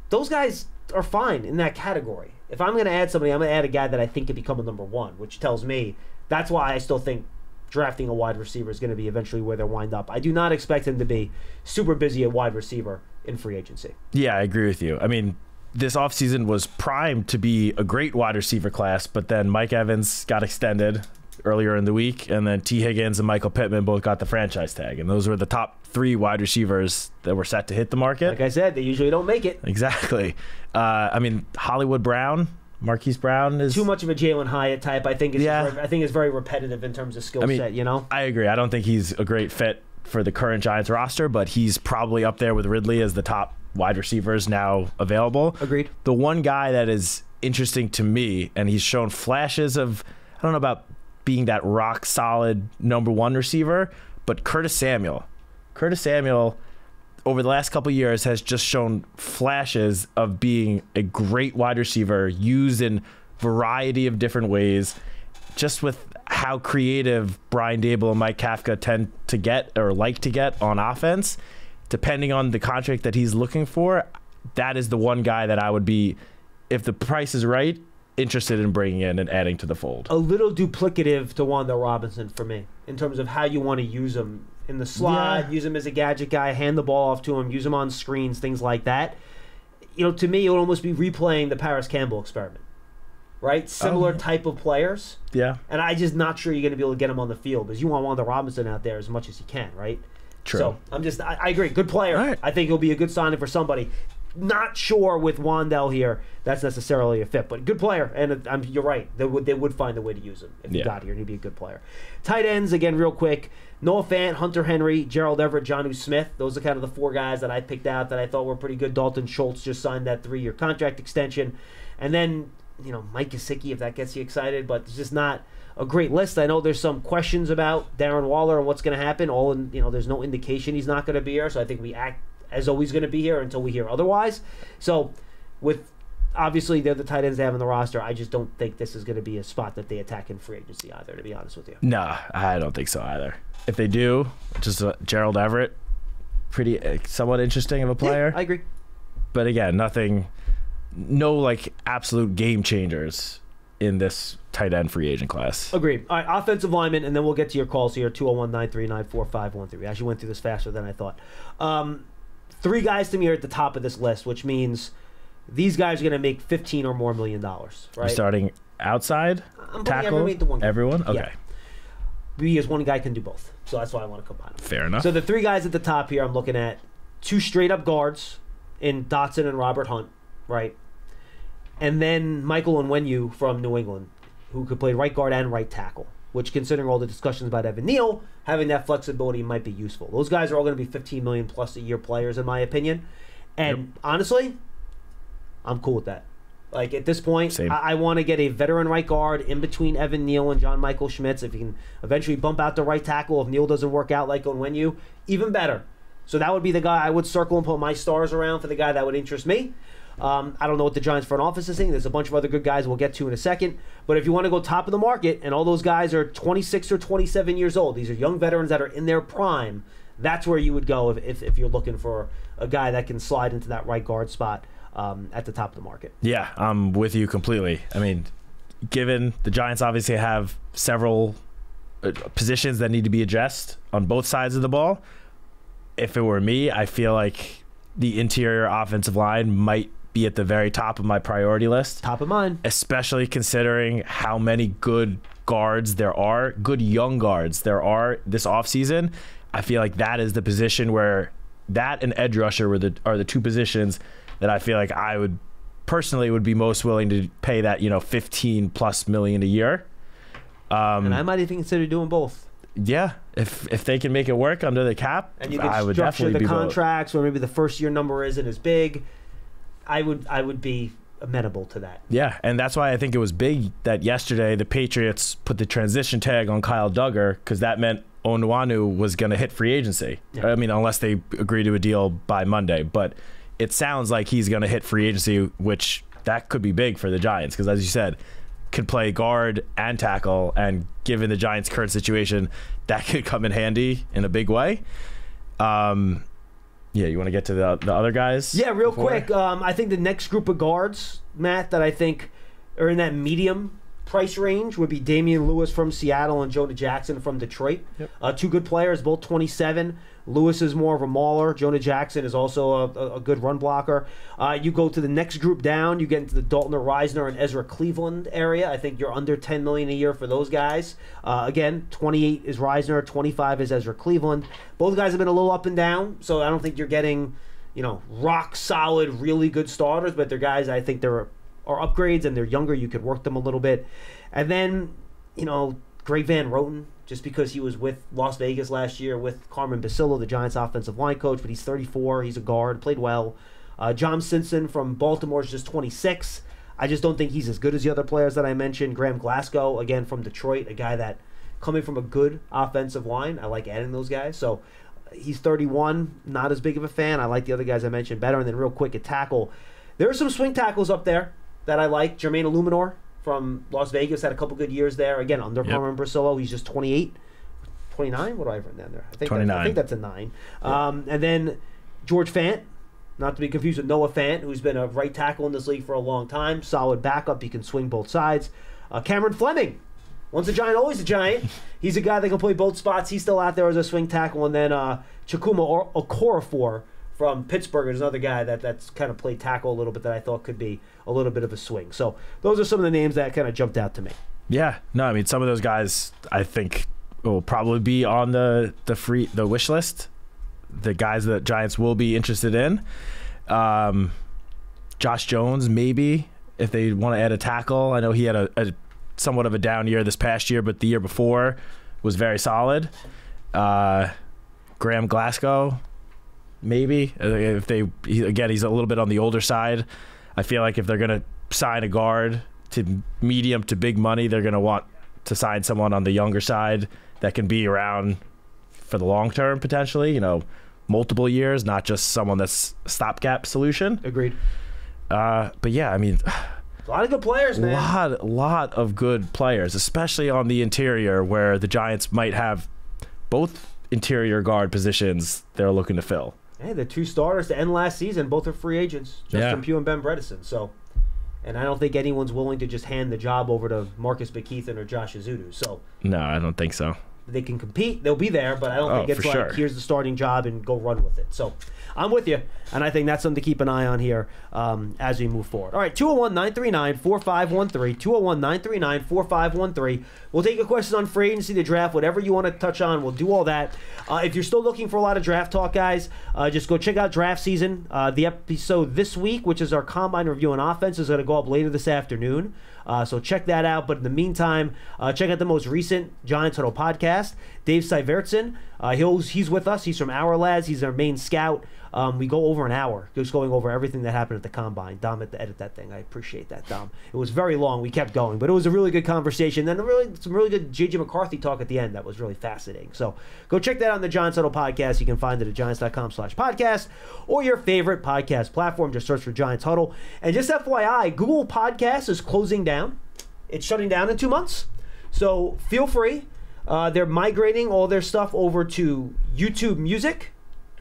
Those guys are fine in that category. If I'm going to add somebody, I'm going to add a guy that I think could become a number one, which tells me that's why I still think drafting a wide receiver is going to be eventually where they wind up. I do not expect him to be super busy at wide receiver in free agency. Yeah, I agree with you. I mean, this offseason was primed to be a great wide receiver class, but then Mike Evans got extended earlier in the week, and then Tee Higgins and Michael Pittman both got the franchise tag. And those were the top three wide receivers that were set to hit the market. Like I said, they usually don't make it. Exactly. Uh, I mean, Hollywood Brown, Marquise Brown is Too much of a Jalin Hyatt type. I think. Is Yeah. I think is very repetitive in terms of skill I mean, set. You know. I agree. I don't think he's a great fit for the current Giants roster, but he's probably up there with Ridley as the top wide receivers now available. Agreed. The one guy that is interesting to me, and he's shown flashes of, I don't know about being that rock solid number one receiver, but Curtis Samuel. Curtis Samuel, over the last couple years, has just shown flashes of being a great wide receiver used in variety of different ways. Just with how creative Brian Daboll and Mike Kafka tend to get or like to get on offense, depending on the contract that he's looking for, that is the one guy that I would be, if the price is right, interested in bringing in and adding to the fold. a little duplicative to Wan'Dale Robinson for me in terms of how you want to use him in the slot, Yeah. use him as a gadget guy, hand the ball off to him, use him on screens, things like that. You know, to me, it would almost be replaying the Parris Campbell experiment, right? Similar oh, yeah. type of players, Yeah, and I'm just not sure you're going to be able to get him on the field because you want Wan'Dale Robinson out there as much as you can, right? true. So I'm just, I, I agree. Good player. All right. I think he'll be a good signing for somebody. Not sure with Wan'Dale here that's necessarily a fit, but good player. And um, you're right. They would they would find a way to use him if he Yeah. got here. and He'd be a good player. Tight ends again, real quick. Noah Fant, Hunter Henry, Gerald Everett, Jonnu Smith. Those are kind of the four guys that I picked out that I thought were pretty good. Dalton Schultz just signed that three-year contract extension, and then you know Mike Gesicki if that gets you excited, but it's just not a great list. I know there's some questions about Darren Waller and what's going to happen. All in, you know, there's no indication he's not going to be here. So I think we act as always going to be here until we hear otherwise. So with obviously they're the tight ends they have in the roster. I just don't think this is going to be a spot that they attack in free agency either. To be honest with you. Nah, I don't think so either. If they do, just uh, Gerald Everett, pretty uh, somewhat interesting of a player. Yeah, I agree. but again, nothing, no like absolute game changers in this tight end free agent class. Agreed. All right, offensive lineman, and then we'll get to your calls here 201 939 4513. We actually went through this faster than I thought. Um, three guys to me are at the top of this list, which means these guys are going to make 15 or more million dollars, You're right? starting outside I'm tackle everybody into one. everyone. Okay, Yeah. Because one guy can do both. So that's why I want to combine them. fair enough. So the three guys at the top here, I'm looking at two straight up guards in Dotson and Robert Hunt, right? And then Michael Onwenu from New England, who could play right guard and right tackle. Which, considering all the discussions about Evan Neal, having that flexibility might be useful. Those guys are all going to be 15 million plus a year players, in my opinion. And honestly, I'm cool with that. Like at this point, Same. I, I want to get a veteran right guard in between Evan Neal and John Michael Schmitz. If you can eventually bump out the right tackle, if Neal doesn't work out like Onwenu, even better. So that would be the guy I would circle and put my stars around for the guy that would interest me. Um, I don't know what the Giants front office is saying. There's a bunch of other good guys we'll get to in a second. But if you want to go top of the market, and all those guys are 26 or 27 years old, these are young veterans that are in their prime. That's where you would go if, if, if you're looking for a guy that can slide into that right guard spot um, at the top of the market. Yeah, I'm with you completely. I mean, given the Giants obviously have several uh, positions that need to be addressed on both sides of the ball, if it were me, I feel like the interior offensive line might be at the very top of my priority list, Top of mind. especially considering how many good guards there are, good young guards there are this offseason. I feel like that is the position where that and edge rusher were the are the two positions that I feel like I would personally would be most willing to pay that, you know, 15 plus million a year. Um, And I might even consider doing both. yeah, if if they can make it work under the cap, And you can I would structure definitely the contracts where maybe the first year number isn't as big. I would I would be amenable to that. Yeah, and that's why I think it was big that yesterday the Patriots put the transition tag on Kyle Dugger because that meant Onwenu was going to hit free agency. Yeah. I mean, unless they agree to a deal by Monday, but it sounds like he's going to hit free agency, which that could be big for the Giants because, as you said, could play guard and tackle, and given the Giants' current situation, that could come in handy in a big way. Um, yeah, you want to get to the the other guys? Yeah, real before? quick. Um, I think the next group of guards, Matt, that I think are in that medium price range would be Damien Lewis from Seattle and Jonah Jackson from Detroit. Yep. Uh, two good players, both 27. Lewis is more of a mauler. Jonah Jackson is also a, a, good run blocker. Uh, you go to the next group down, you get into the Dalton or Risner and Ezra Cleveland area. I think you're under 10 million a year for those guys. Uh, again, 28 is Risner, 25 is Ezra Cleveland. Both guys have been a little up and down, so I don't think you're getting, you know, rock solid, really good starters. But they're guys I think they're are upgrades and they're younger. You could work them a little bit, and then you know, Greg Van Roten, just because he was with Las Vegas last year with Carmen Bricillo, the Giants' offensive line coach, but he's 34. He's a guard, played well. Uh, John Simpson from Baltimore is just 26. I just don't think he's as good as the other players that I mentioned. Graham Glasgow, again from Detroit, a guy that coming from a good offensive line. I like adding those guys. So he's 31, not as big of a fan. I like the other guys I mentioned better. And then real quick at tackle, there are some swing tackles up there that I like. Jermaine Eluemunor from Las Vegas had a couple good years there. Again, under Yep. Carmen Bricillo, he's just 28. 29? What do I have written down there? I think, that- I think that's a 9. Um, and then George Fant, not to be confused with Noah Fant, who's been a right tackle in this league for a long time. Solid backup. He can swing both sides. Uh, Cameron Fleming. Once a giant, always a giant. He's a guy that can play both spots. He's still out there as a swing tackle. And then uh, Chukwuma or- Okorafor from Pittsburgh is another guy that, that's kind of played tackle a little bit that I thought could be a little bit of a swing. So those are some of the names that kind of jumped out to me. Yeah, no, I mean some of those guys I think will probably be on the the free the wish list. The guys that Giants will be interested in. Um, Josh Jones, maybe if they want to add a tackle. I know he had a, a somewhat of a down year this past year, but the year before was very solid. Uh, Graham Glasgow, maybe Uh, if they again he's a little bit on the older side. I feel like if they're gonna sign a guard to medium to big money, they're gonna want to sign someone on the younger side that can be around for the long term potentially. You know, multiple years, not just someone that's stopgap solution. Agreed. Uh, but yeah, I mean, A lot of good players, man. lot lot of good players, especially on the interior where the Giants might have both interior guard positions they're looking to fill. Hey, the two starters to end last season, both are free agents, Justin Yeah. Pugh and Ben Bredeson. So, and I don't think anyone's willing to just hand the job over to Marcus McKethan or Josh Ezeudu. So No, I don't think so. they can compete, they'll be there, but I don't Oh, think it's like sure. here's the starting job and go run with it. So I'm with you, and I think that's something to keep an eye on here um, as we move forward. All right, 201 939 4513. 201 939 4513. We'll take your questions on free agency, the draft, whatever you want to touch on. We'll do all that. Uh, if you're still looking for a lot of draft talk, guys, uh, just go check out draft season. Uh, the episode this week, which is our combine review on offense, is going to go up later this afternoon. Uh, so check that out. But in the meantime, uh, check out the most recent Giants Huddle podcast. Dave Syvertson, uh, he'll, he's with us. He's from Our Lads. He's our main scout. Um, we go over an hour just going over everything that happened at the combine. Dom had to edit that thing. I appreciate that, Dom. It was very long. We kept going, but it was a really good conversation. Then really some really good JJ McCarthy talk at the end that was really fascinating. So go check that out on the Giants Huddle podcast. You can find it at giants.com slash podcast or your favorite podcast platform. Just search for Giants Huddle. And just FYI, Google Podcasts is closing down. It's shutting down in two months. So feel free. Uh, they're migrating all their stuff over to YouTube Music,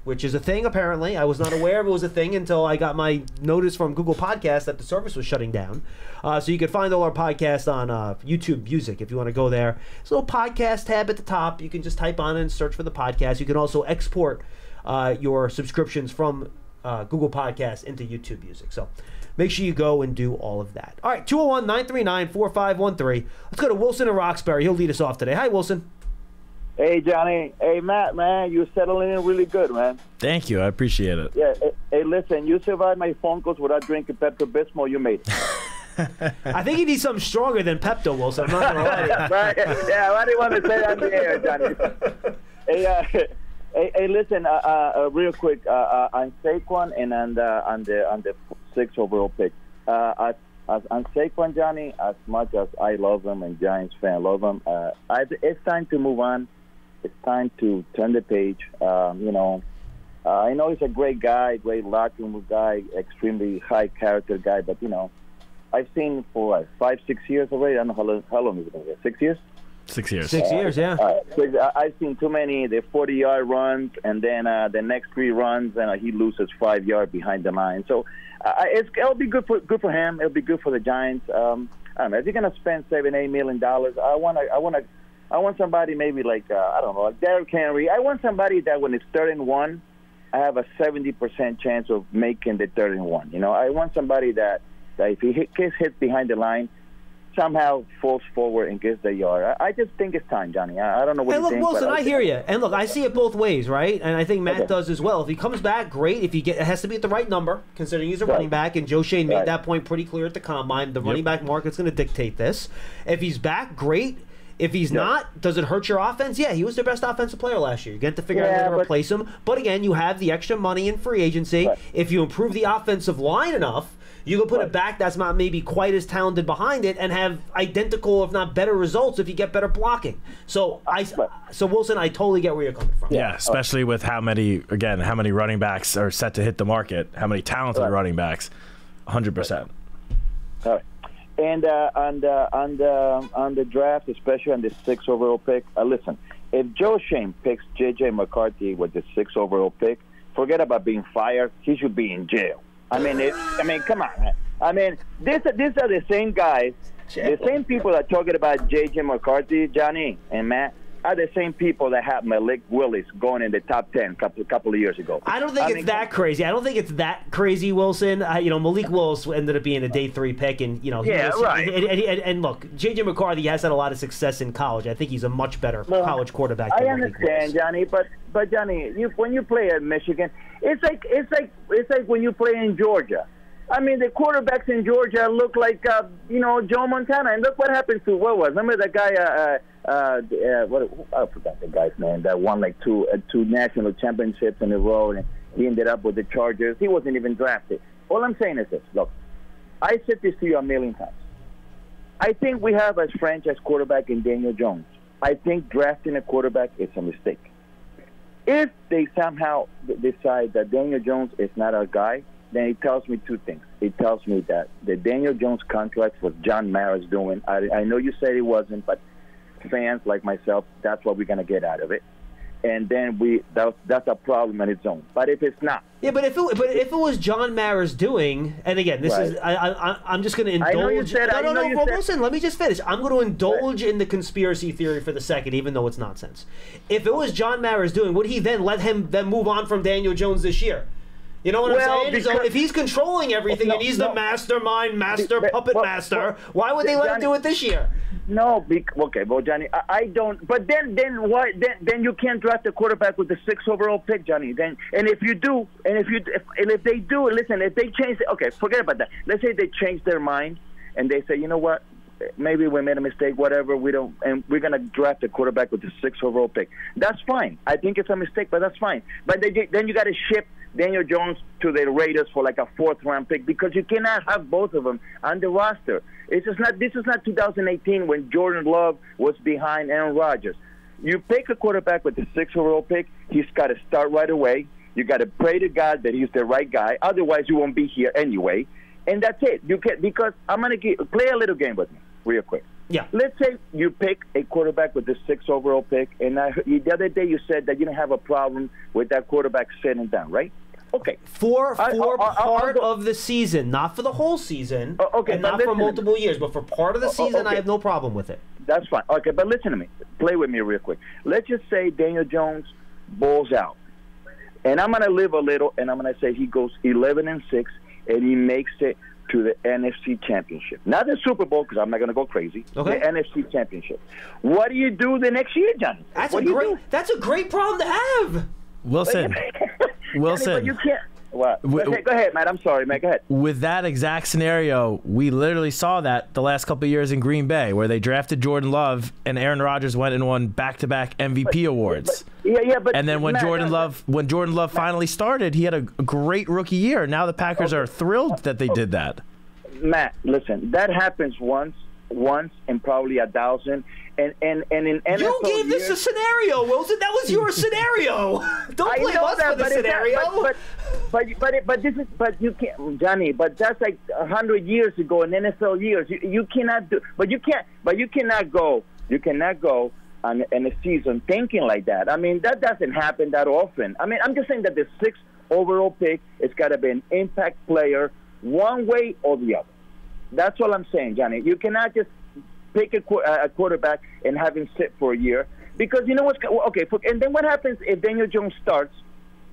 which is a thing apparently. I was not aware of it was a thing until I got my notice from Google Podcast that the service was shutting down. Uh, so you can find all our podcasts on uh, YouTube Music if you want to go there. There's a little podcast tab at the top. You can just type on and search for the podcast. You can also export uh, your subscriptions from uh, Google Podcasts into YouTube Music. So make sure you go and do all of that. All right, 201 939 4513. Let's go to Wilson and Roxbury. He'll lead us off today. Hi, Wilson. Hey Johnny, hey Matt, man, you're settling in really good, man. Thank you. I appreciate it. Yeah, hey, hey listen, you survived my phone calls without drinking Pepto Bismol. You made it. I think he needs something stronger than Pepto, Wilson. I'm not going to lie to you. right? Yeah, why do you want to say that in the air, Johnny? hey, uh, hey, hey, listen, uh, uh, uh, real quick, uh, uh, on Saquon and on the on the on the six overall pick. Uh, as, as on Saquon, Johnny, as much as I love him and Giants fan love him, uh, I, it's time to move on. It's time to turn the page. Um, you know, uh, I know he's a great guy, great locker room guy, extremely high character guy, but you know, I've seen for what, five, six years already. I don't know how long, how long it been here. Six years. Six years. Six years, yeah. Uh, six- I- I've seen too many the 40 yard runs, and then uh, the next three runs, and uh, he loses five yard behind the line. So uh, it's, it'll be good for good for him. It'll be good for the Giants. Um, I don't know if you're gonna spend seven, eight million dollars. I want to, I want to, I want somebody maybe like uh, I don't know, like Derrick Henry. I want somebody that when it's third and one, I have a 70% chance of making the third and one. You know, I want somebody that, that if he hit, gets hit behind the line, somehow falls forward and gets the yard. I, I just think it's time, Johnny. I, I don't know what you look, think. Wilson, but I hear you. And look, I see it both ways, right? And I think Matt Okay. does as well. If he comes back, great. If he get, it has to be at the right number, considering he's a Right. running back. And Joe Schoen made that point pretty clear at the combine. The running back market's going to dictate this. If he's back, great. If he's Yeah. not, does it hurt your offense? Yeah, he was their best offensive player last year. You get to figure out how to but- replace him. But again, you have the extra money in free agency. Right. If you improve the offensive line enough, you can put a back that's not maybe quite as talented behind it and have identical, if not better, results if you get better blocking. So I, Right. so Wilson, I totally get where you're coming from. Yeah, especially with how many again, how many running backs are set to hit the market, how many talented Right. running backs. 100%. All right. And uh, on the on the on the draft, especially on the sixth overall pick, uh, listen. If Joe Schoen picks J.J. McCarthy with the sixth overall pick, forget about being fired. He should be in jail. I mean, it, I mean, come on. man. I mean, these these are the same guys, the same people that are talking about J.J. McCarthy, Johnny and Matt, are the same people that had Malik Willis going in the top ten couple couple of years ago. I don't think I it's mean, that crazy. I don't think it's that crazy, Wilson. Uh, you know, Malik Willis ended up being a day three pick, and you know, he Yeah, was- right. And, and, and, and look, JJ McCarthy has had a lot of success in college. I think he's a much better Well, college quarterback. I understand. Johnny, but but Johnny, you, when you play at Michigan, it's like it's like it's like when you play in Georgia. I mean, the quarterbacks in Georgia look like uh, you know Joe Montana, and look what happened to what was remember that guy? Uh, uh, uh, what I forgot the guy's name that won like two uh, two national championships in a row, and he ended up with the Chargers. He wasn't even drafted. All I'm saying is this: look, I said this to you a million times. I think we have a franchise quarterback in Daniel Jones. I think drafting a quarterback is a mistake. If they somehow decide that Daniel Jones is not our guy, then it tells me two things. It tells me that the Daniel Jones contract was John Mara's doing. I, I know you said it wasn't, but fans like myself, that's what we're going to get out of it. And then we that, that's a problem on its own. But if it's not, Yeah, but if it but if it was John Mara's doing, and again, this is I, I I'm just going to indulge. I know you said- no, I no, know no, you Ro- Wilson. Let me just finish. I'm going to indulge in the conspiracy theory for the second, even though it's nonsense. If it was John Mara's doing, would he then let him then move on from Daniel Jones this year? You know what Well, I'm saying? so if he's controlling everything No, and he's the mastermind, master, But- puppet but- master, but- why would they let him do it this year? no. Bec- okay, well, Johnny, I, I don't. But then, then why? Then, then you can't draft a quarterback with the sixth overall pick, Johnny. Then, and if you do, and if you, if, and if they do, listen, if they change, okay, forget about that. Let's say they change their mind and they say, you know what? Maybe we made a mistake, whatever. We don't, and we're gonna draft a quarterback with the sixth overall pick. That's fine. I think it's a mistake, but that's fine. But they, then you got to ship Daniel Jones to the Raiders for like a fourth round pick because you cannot have both of them on the roster. It's just not. This is not 2018 when Jordan Love was behind Aaron Rodgers. You pick a quarterback with the sixth overall pick. He's got to start right away. You got to pray to God that he's the right guy. Otherwise, you won't be here anyway. And that's it. You can because I'm gonna get, play a little game with me real quick. Yeah. Let's say you pick a quarterback with the sixth overall pick, and I, the other day you said that you didn't have a problem with that quarterback sitting down, right? Okay. For for I- I- part of the season, not for the whole season, Oh, okay, and not for multiple years, but for part of the Oh, oh, season, I have no problem with it. That's fine. Okay, but listen to me. Play with me real quick. Let's just say Daniel Jones balls out. And I'm going to live a little, and I'm going to say he goes 11 and 6, and he makes it to the NFC Championship. Not the Super Bowl, because I'm not going to go crazy. Okay. The NFC Championship. What do you do the next year, Johnny? That's what a do you great. do? That's a great problem to have. Wilson, Johnny, Wilson. but you can't. What? Wi- Okay, go ahead, Matt. I'm sorry, man. Go ahead. with that exact scenario, we literally saw that the last couple of years in Green Bay, where they drafted Jordan Love and Aaron Rodgers went and won back-to-back MVP awards. Yeah, yeah, but and then when Matt, Jordan uh, Love when Jordan Love finally started, he had a great rookie year. Now the Packers are thrilled that they did that. Matt, listen, that happens once, once, and probably a thousand. And and and in NFL You gave this a scenario, Wilson. That was your scenario. Don't blame us that, for the but it's not- scenario. but, but but but it- but this is but you can't, Johnny. But that's like a hundred years ago in NFL years. You, you cannot do, but you can't, but you cannot go. You cannot go on in a season thinking like that. I mean, that doesn't happen that often. I mean, I'm just saying that the sixth overall pick, it's got to be an impact player, one way or the other. That's all I'm saying, Johnny. You cannot just pick a, a quarterback and have him sit for a year because you know what's okay. And then what happens if Daniel Jones starts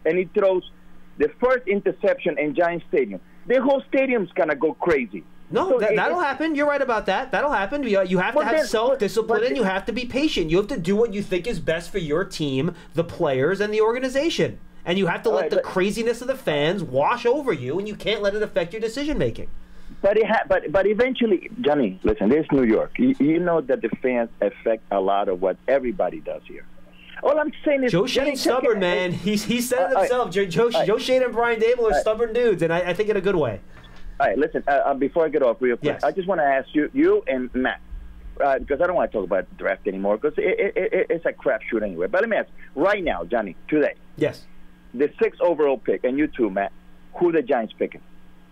and he throws the first interception in Giant Stadium? The whole stadium's gonna go crazy. No, So that, that'll happen. You're right about that. That'll happen. You, you have to have self-discipline but- and you have to be patient. You have to do what you think is best for your team, the players, and the organization. And you have to let right, the but- craziness of the fans wash over you, and you can't let it affect your decision making. But it ha- but but eventually, Johnny, listen. This is New York. You, you know that the fans affect a lot of what everybody does here. All I'm saying is, Joe Schoen's stubborn, man. He's he said it himself. Joe, Joe, All right. Joe Schoen and Brian Daboll are right. stubborn dudes, and I, I think in a good way. All right, listen. Uh, uh, before I get off real quick, Yes. I just want to ask you, you and Matt, uh, because I don't want to talk about draft anymore because it, it, it, it's a crapshoot anyway. But let me ask, right now, Johnny, today, Yes. the sixth overall pick, and you too, Matt, who the Giants picking?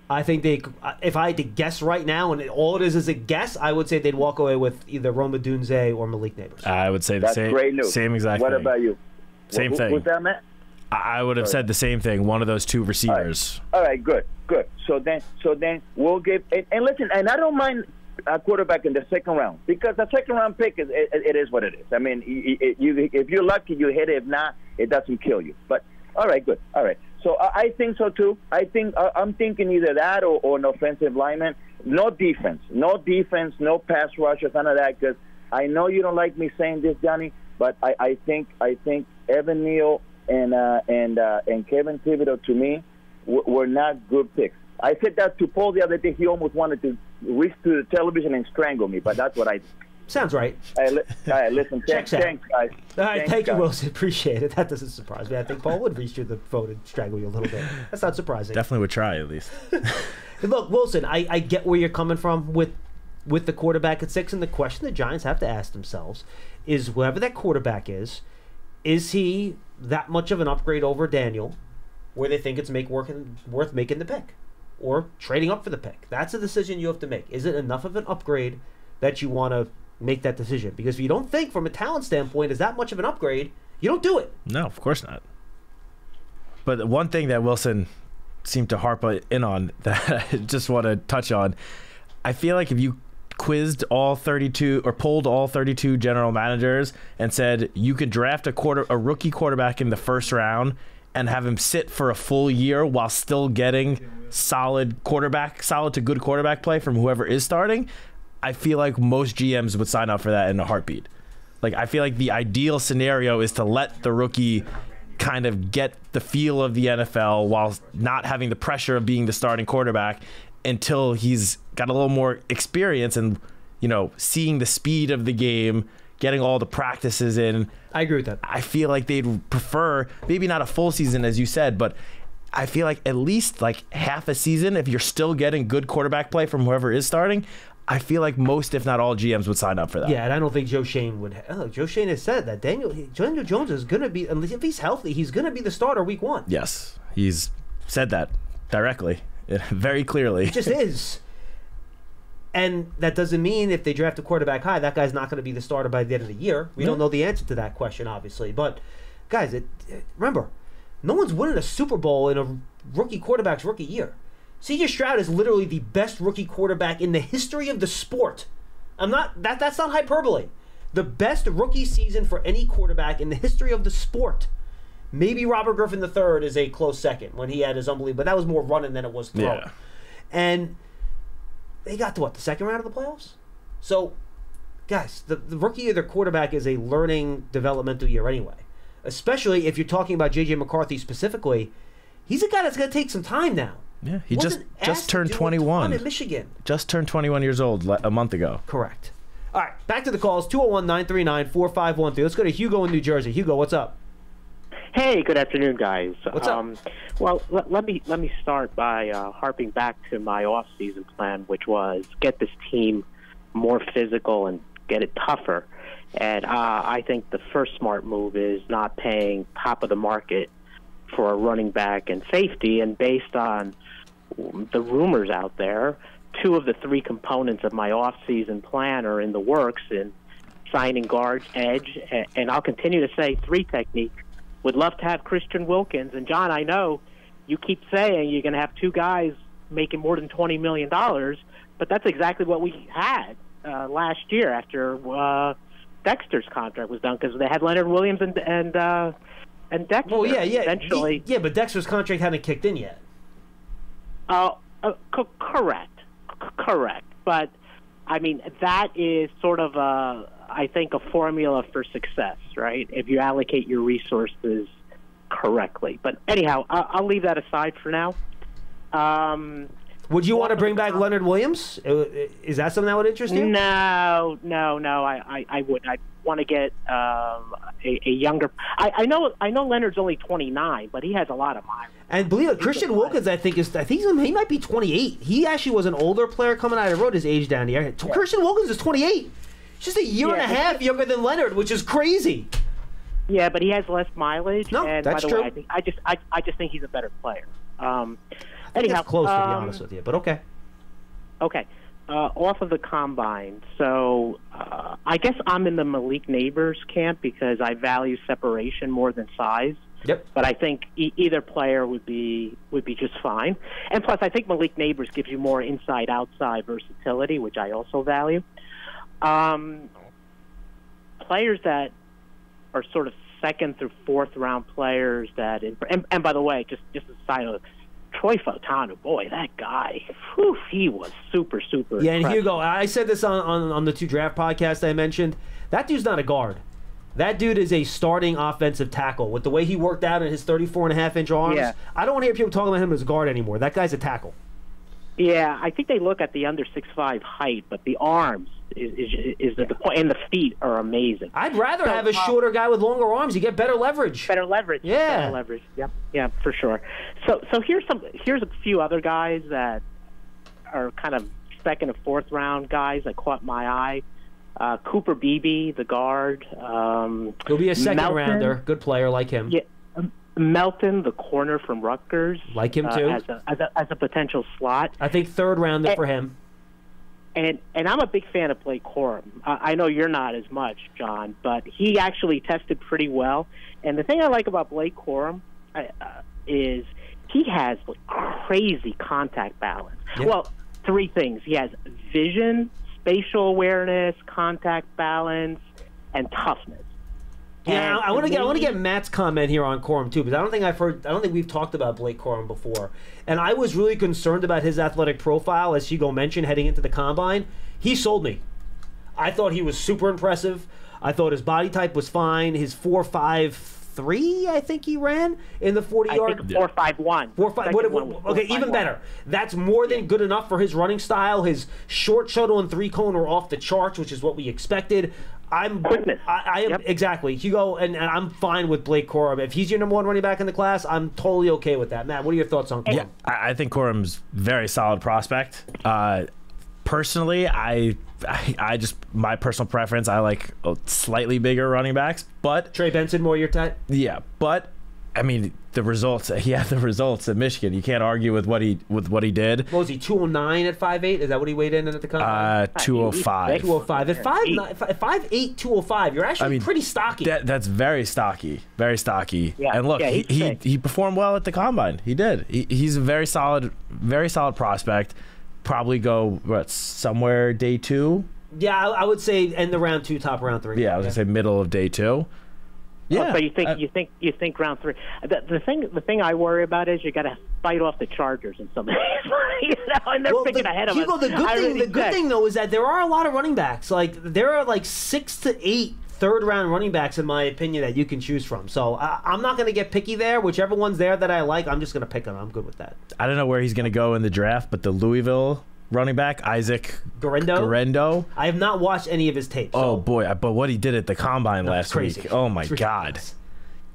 I think they. If I had to guess right now, and all it is is a guess, I would say they'd walk away with either Rome Odunze or Malik Nabers. I would say the That's same great news. same exact What thing. about you? Same Who- thing. Who's that, Matt? I would have said the same thing. One of those two receivers. All right, good, good. So then, so then we'll give. And, and listen, and I don't mind a quarterback in the second round because the second round pick is it, it is what it is. I mean, you, you, if you're lucky, you hit it. If not, it doesn't kill you. But all right, good. All right. So I, I think so too. I think uh, I'm thinking either that or, or an offensive lineman. No defense, no defense, no pass rushers, none of that. Because I know you don't like me saying this, Johnny, but I, I think I think Evan Neal and uh, and uh, and Kayvon Thibodeaux to me w- were not good picks. I said that to Paul the other day. He almost wanted to reach to the television and strangle me, but that's what I. Sounds right. I li- all right, listen, thanks, Checks thanks, guys. All right, Thanks, thank you, guys. Wilson. Appreciate it. That doesn't surprise me. I think Paul would reach through the phone and strangle you a little bit. That's not surprising. Definitely would try at least. Look, Wilson, I, I get where you're coming from with with the quarterback at six, and the question the Giants have to ask themselves is whoever that quarterback is, is he that much of an upgrade over Daniel? where they think it's make working, worth making the pick or trading up for the pick. That's a decision you have to make. Is it enough of an upgrade that you want to make that decision? Because if you don't think from a talent standpoint is that much of an upgrade, you don't do it. No, of course not. But one thing that Wilson seemed to harp in on that I just want to touch on, I feel like if you quizzed all 32 or polled all 32 general managers and said you could draft a quarter a rookie quarterback in the first round and have him sit for a full year while still getting solid quarterback, solid to good quarterback play from whoever is starting, I feel like most GMs would sign up for that in a heartbeat. Like I feel like the ideal scenario is to let the rookie kind of get the feel of the NFL while not having the pressure of being the starting quarterback until he's got a little more experience and you know seeing the speed of the game getting all the practices in I agree with that. I feel like they'd prefer maybe not a full season as you said, but I feel like at least like half a season if you're still getting good quarterback play from whoever is starting. I feel like most, if not all, GMs would sign up for that. Yeah, and I don't think Joe Schoen would. Oh, Joe Schoen has said that Daniel Daniel Jones is going to be, if he's healthy, he's going to be the starter week one. Yes, he's said that directly, very clearly. He just is. And that doesn't mean if they draft a quarterback high, that guy's not going to be the starter by the end of the year. We don't know the answer to that question, obviously. But guys, it, remember, no one's winning a Super Bowl in a rookie quarterback's rookie year. CJ Stroud is literally the best rookie quarterback in the history of the sport. I'm not that that's not hyperbole. The best rookie season for any quarterback in the history of the sport. Maybe Robert Griffin III is a close second when he had his unbelievable, but that was more running than it was throwing. Yeah. And they got to what the second round of the playoffs. So, guys, the, the rookie of their quarterback is a learning developmental year anyway. Especially if you're talking about JJ McCarthy specifically, he's a guy that's going to take some time now. Yeah, he Wasn't just just turned do a ton 21. at Michigan. Just turned 21 years old a month ago. Correct. All right, back to the calls 201 939 4513. Let's go to Hugo in New Jersey. Hugo, what's up? Hey, good afternoon, guys. What's up? Um, well, let, let me let me start by uh, harping back to my off-season plan, which was get this team more physical and get it tougher. And uh, I think the first smart move is not paying top of the market for a running back and safety. And based on the rumors out there, two of the three components of my off-season plan are in the works in signing guards, edge, and, and I'll continue to say three technique. Would love to have Christian Wilkins and John. I know you keep saying you're going to have two guys making more than twenty million dollars, but that's exactly what we had uh, last year after uh, Dexter's contract was done because they had Leonard Williams and and uh, and Dexter. Well, yeah, yeah. Eventually, Yeah, but Dexter's contract hadn't kicked in yet. Uh, uh, co- correct, C- correct. But I mean, that is sort of a, I think, a formula for success, right? If you allocate your resources correctly. But anyhow, I- I'll leave that aside for now. Um, Would you want to bring back Leonard Williams? Uh, Is that something that would interest you? no, no, no. I, I, I would. I want to get um, a, a younger. I, I know. I know Leonard's only 29, but he has a lot of miles. And believe it, Christian Wilkins, I think is I think he's, he might be 28. He actually was an older player coming out. I wrote his age down here. Christian Wilkins is 28. He's just a year and a half younger than Leonard, which is crazy. Yeah, but he has less mileage. No, and that's by the true. Way, I, think, I just, I, I just think he's a better player. Um, I think anyhow, close to be um, honest with you, but okay. Okay. Uh, off of the combine. So uh, I guess I'm in the Malik Nabers camp because I value separation more than size. Yep. But I think e- either player would be would be just fine. And plus, I think Malik Nabers gives you more inside outside versatility, which I also value. Um, players that are sort of second through fourth round players that, in, and, and by the way, just just a side note, Troy Fautanu, boy, that guy, whew, he was super super. Yeah, and impressive. Hugo, I said this on, on, on the two draft podcasts I mentioned. That dude's not a guard. That dude is a starting offensive tackle. With the way he worked out in his 34 and a half inch arms, Yeah. I don't want to hear people talking about him as a guard anymore. That guy's a tackle. Yeah, I think they look at the under six five height, but the arms is is, is the, point, and the feet are amazing. I'd rather So, have a uh, shorter guy with longer arms. You get better leverage. Better leverage. Yeah. Better leverage. Yep. Yeah, for sure. So so here's some here's a few other guys that are kind of second and fourth round guys that caught my eye. Uh, Cooper Beebe, the guard. Um, He'll be a second Melton. rounder. Good player like him. Yeah, um, Melton, the corner from Rutgers, Like him uh, too. as, a, as a as a potential slot. I think third rounder Eh. for him. And and I'm a big fan of Blake Corum. I I know you're not as much, John, but he actually tested pretty well. And the thing I like about Blake Corum uh, is he has like, crazy contact balance. Well, three things: he has vision, spatial awareness, contact balance, and toughness. Yeah, And I, want to get I want to get Matt's comment here on Corum too, because I don't think I've heard I don't think we've talked about Blake Corum before, and I was really concerned about his athletic profile, as Hugo mentioned, heading into the combine. He sold me. I thought he was super impressive. I thought his body type was fine. His four five three, I think he ran in the forty I yard. think four five one. Four five. What, what, okay, even better. That's more than good enough for his running style. His short shuttle and three cone were off the charts, which is what we expected. I'm Quickness. I, I am Yep. exactly Hugo, and, and I'm fine with Blake Corum. If he's your number one running back in the class, I'm totally okay with that. Matt, what are your thoughts on Corum? Yeah, I, I think Corum's very solid prospect. Uh, personally, I, I I just my personal preference. I like uh, slightly bigger running backs, but Trey Benson, more your type. yeah, but I mean the results. He had the results at Michigan. You can't argue with what he with what he did. What was he? 209 at five eight? Is that what he weighed in at the combine? Uh, two hundred five. 205 at 5'8", 5'8", 205. You're actually I mean, pretty stocky. That that's very stocky, very stocky. Yeah, and look, yeah, he, he he performed well at the combine. He did. He, he's a very solid, very solid prospect. Probably go what somewhere day two. yeah, I, I would say end the round two, top round three. Yeah, I was gonna say middle of day two. Yeah. So you think uh, you think you think round three? The, the thing the thing I worry about is you got to fight off the Chargers and some, you know, and they're Well, picking the, ahead of Hugo, us. the good I thing, really the good think. thing though is that there are a lot of running backs. Like there are like six to eight third round running backs, in my opinion, that you can choose from. So I, I'm not going to get picky there. Whichever one's there that I like, I'm just going to pick them. I'm good with that. I don't know where he's gonna go in the draft, but the Louisville running back Isaac Guerendo. Guerendo. I have not watched any of his tapes. Oh so boy! But what he did at the combine last crazy. week. Oh my god!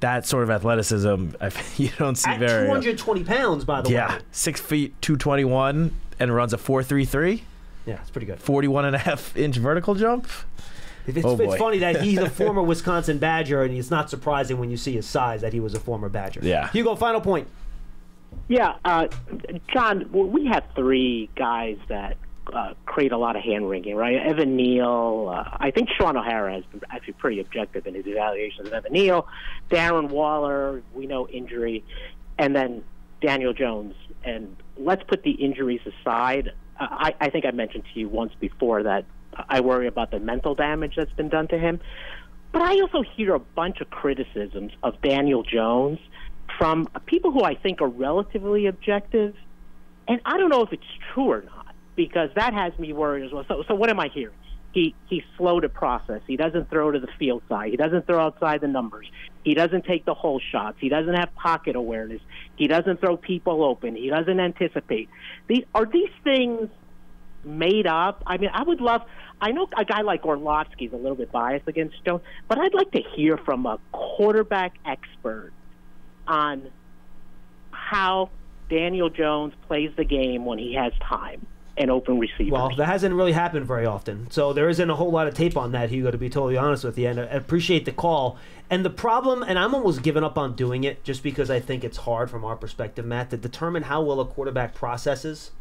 That sort of athleticism you don't see At very. Uh, 220 pounds, by the Yeah, way. six feet, two twenty one, and runs a four three three. Yeah, it's pretty good. 41 and a half inch vertical jump. It's, Oh, it's funny that he's a former Wisconsin Badger, and it's not surprising when you see his size that he was a former Badger. Yeah. Hugo, final point. Yeah, uh, John, we have three guys that uh, create a lot of hand wringing, right? Evan Neal. Uh, I think Shaun O'Hara has been actually pretty objective in his evaluations of Evan Neal. Darren Waller, we know injury, and then Daniel Jones. And let's put the injuries aside. Uh, I, I think I mentioned to you once before that I worry about the mental damage that's been done to him. But I also hear a bunch of criticisms of Daniel Jones from people who I think are relatively objective. And I don't know if it's true or not because that has me worried as well. So, so what am I hearing? He he's slow to process. He doesn't throw to the field side. He doesn't throw outside the numbers. He doesn't take the whole shots. He doesn't have pocket awareness. He doesn't throw people open. He doesn't anticipate. These are these things made up. I mean, I would love. I know a guy like Orlovsky is a little bit biased against Stone, but I'd like to hear from a quarterback expert on how Daniel Jones plays the game when he has time and open receivers. Well, that hasn't really happened very often. So there isn't a whole lot of tape on that, Hugo, to be totally honest with you. And I appreciate the call. And the problem, and I'm almost giving up on doing it just because I think it's hard from our perspective, Matt, to determine how well a quarterback processes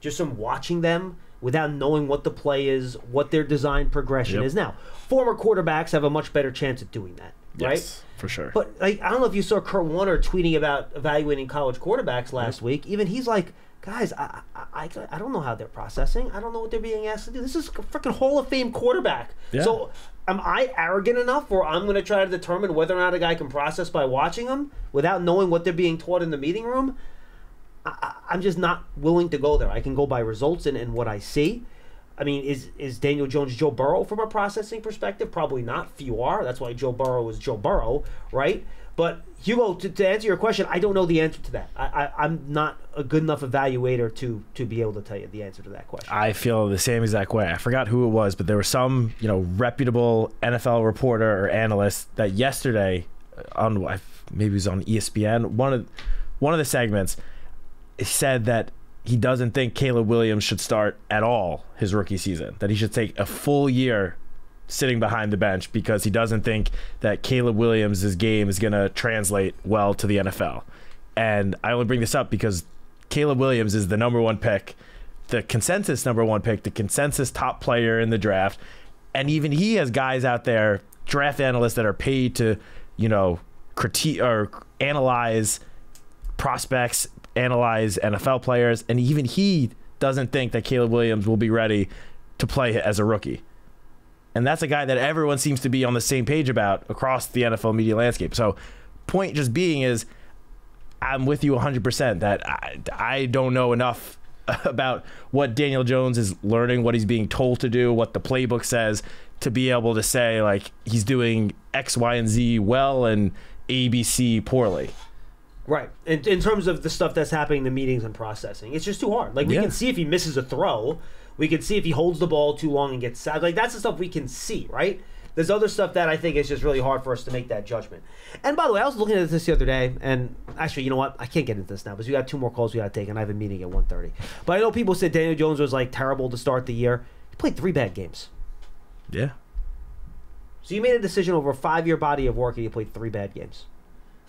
just from watching them without knowing what the play is, what their design progression Yep. is. Now, former quarterbacks have a much better chance at doing that, right? for sure. But like, I don't know if you saw Kurt Warner tweeting about evaluating college quarterbacks last mm-hmm. week. Even he's like, guys, I, I, I, don't know how they're processing. I don't know what they're being asked to do. This is a freaking Hall of Fame quarterback. Yeah. So am I arrogant enough where I'm going to try to determine whether or not a guy can process by watching him without knowing what they're being taught in the meeting room? I, I- I'm just not willing to go there. I can go by results and, and what I see. I mean, is is Daniel Jones Joe Burrow from a processing perspective? Probably not. Few are. That's why Joe Burrow is Joe Burrow, right? But Hugo, to, to answer your question, I don't know the answer to that. I, I, I'm not a good enough evaluator to to be able to tell you the answer to that question. I feel the same exact way. I forgot who it was, but there was some, you know, reputable NFL reporter or analyst that yesterday uh, on maybe it was on ESPN, one of one of the segments said that he doesn't think Caleb Williams should start at all his rookie season. That he should take a full year sitting behind the bench because he doesn't think that Caleb Williams' game is going to translate well to the NFL. And I only bring this up because Caleb Williams is the number one pick, the consensus number one pick, the consensus top player in the draft. And even he has guys out there, draft analysts that are paid to, you know, critique or analyze prospects, analyze NFL players. And even he doesn't think that Caleb Williams will be ready to play as a rookie. And that's a guy that everyone seems to be on the same page about across the NFL media landscape. So, point just being is, I'm with you 100% that I, I don't know enough about what Daniel Jones is learning, what he's being told to do, what the playbook says to be able to say, like, he's doing X, Y, and Z well and ABC poorly. Right. In, in terms of the stuff that's happening in the meetings and processing, it's just too hard. Like, we Yeah. can see if he misses a throw. We can see if he holds the ball too long and gets sacked. Like, that's the stuff we can see, right? There's other stuff that I think is just really hard for us to make that judgment. And by the way, I was looking at this the other day, and actually, you know what? I can't get into this now because we got two more calls we got to take, and I have a meeting at 1.30. But I know people said Daniel Jones was, like, terrible to start the year. He played three bad games. Yeah. So you made a decision over a five-year body of work, and you played three bad games.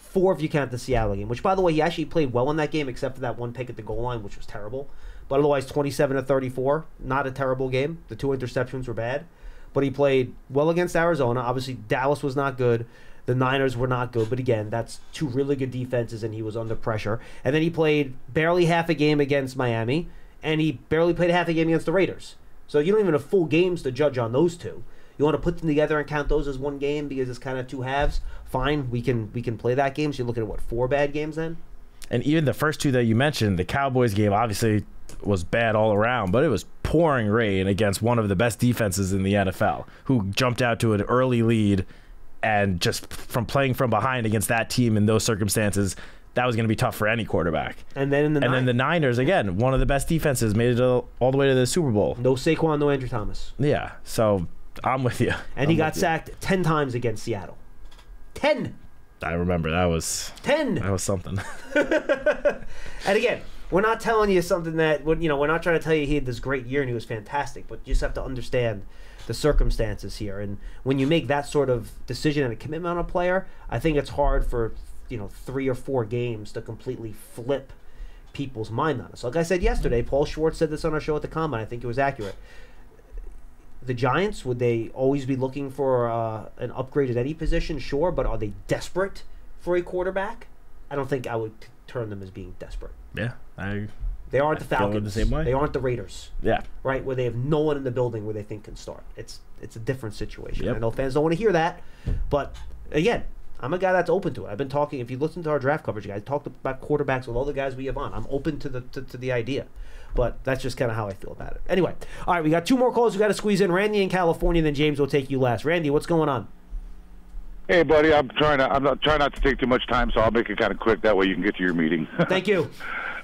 Four if you count the Seattle game, which by the way he actually played well in that game, except for that one pick at the goal line, which was terrible. But otherwise, twenty-seven to thirty-four, not a terrible game. The two interceptions were bad, but he played well against Arizona. Obviously, Dallas was not good. The Niners were not good, but again, that's two really good defenses, and he was under pressure. And then he played barely half a game against Miami, and he barely played half a game against the Raiders. So you don't even have full games to judge on those two. You want to put them together and count those as one game because it's kind of two halves. Fine, we can we can play that game. So you're looking at what four bad games then? And even the first two that you mentioned, the Cowboys game obviously was bad all around, but it was pouring rain against one of the best defenses in the NFL, who jumped out to an early lead and just from playing from behind against that team in those circumstances, that was going to be tough for any quarterback. And then in the And then the Niners again, one of the best defenses, made it all all the way to the Super Bowl. no Saquon, no Andrew Thomas, Yeah, so I'm with you. and he I'm got with you. sacked ten times against Seattle. Ten. I remember that was Ten. that was something. And again, we're not telling you something that you know we're not trying to tell you he had this great year and he was fantastic, but you just have to understand the circumstances here. And when you make that sort of decision and a commitment on a player, I think it's hard for you know three or four games to completely flip people's mind on us. Like I said yesterday, Paul Schwartz said this on our show at the Combine. I think it was accurate. The Giants would they always be looking for uh, an upgrade at any position? Sure, but are they desperate for a quarterback? I don't think I would term them as being desperate. yeah, I They aren't the I the Falcons. same way. They aren't the Raiders, yeah. right? Where they have no one in the building where they think can start. It's it's a different situation. Yep. I know fans don't want to hear that, but again, I'm a guy that's open to it. I've been talking. If you listen to our draft coverage, guys, talked about quarterbacks with all the guys we have on. I'm open to the to, to the idea, but that's just kind of how I feel about it. Anyway, all right, we got two more calls. We got to squeeze in. Randy in California, and then James will take you last. Randy, what's going on? Hey, buddy, I'm trying to. I'm not trying not to take too much time, so I'll make it kind of quick. That way, you can get to your meeting. Thank you.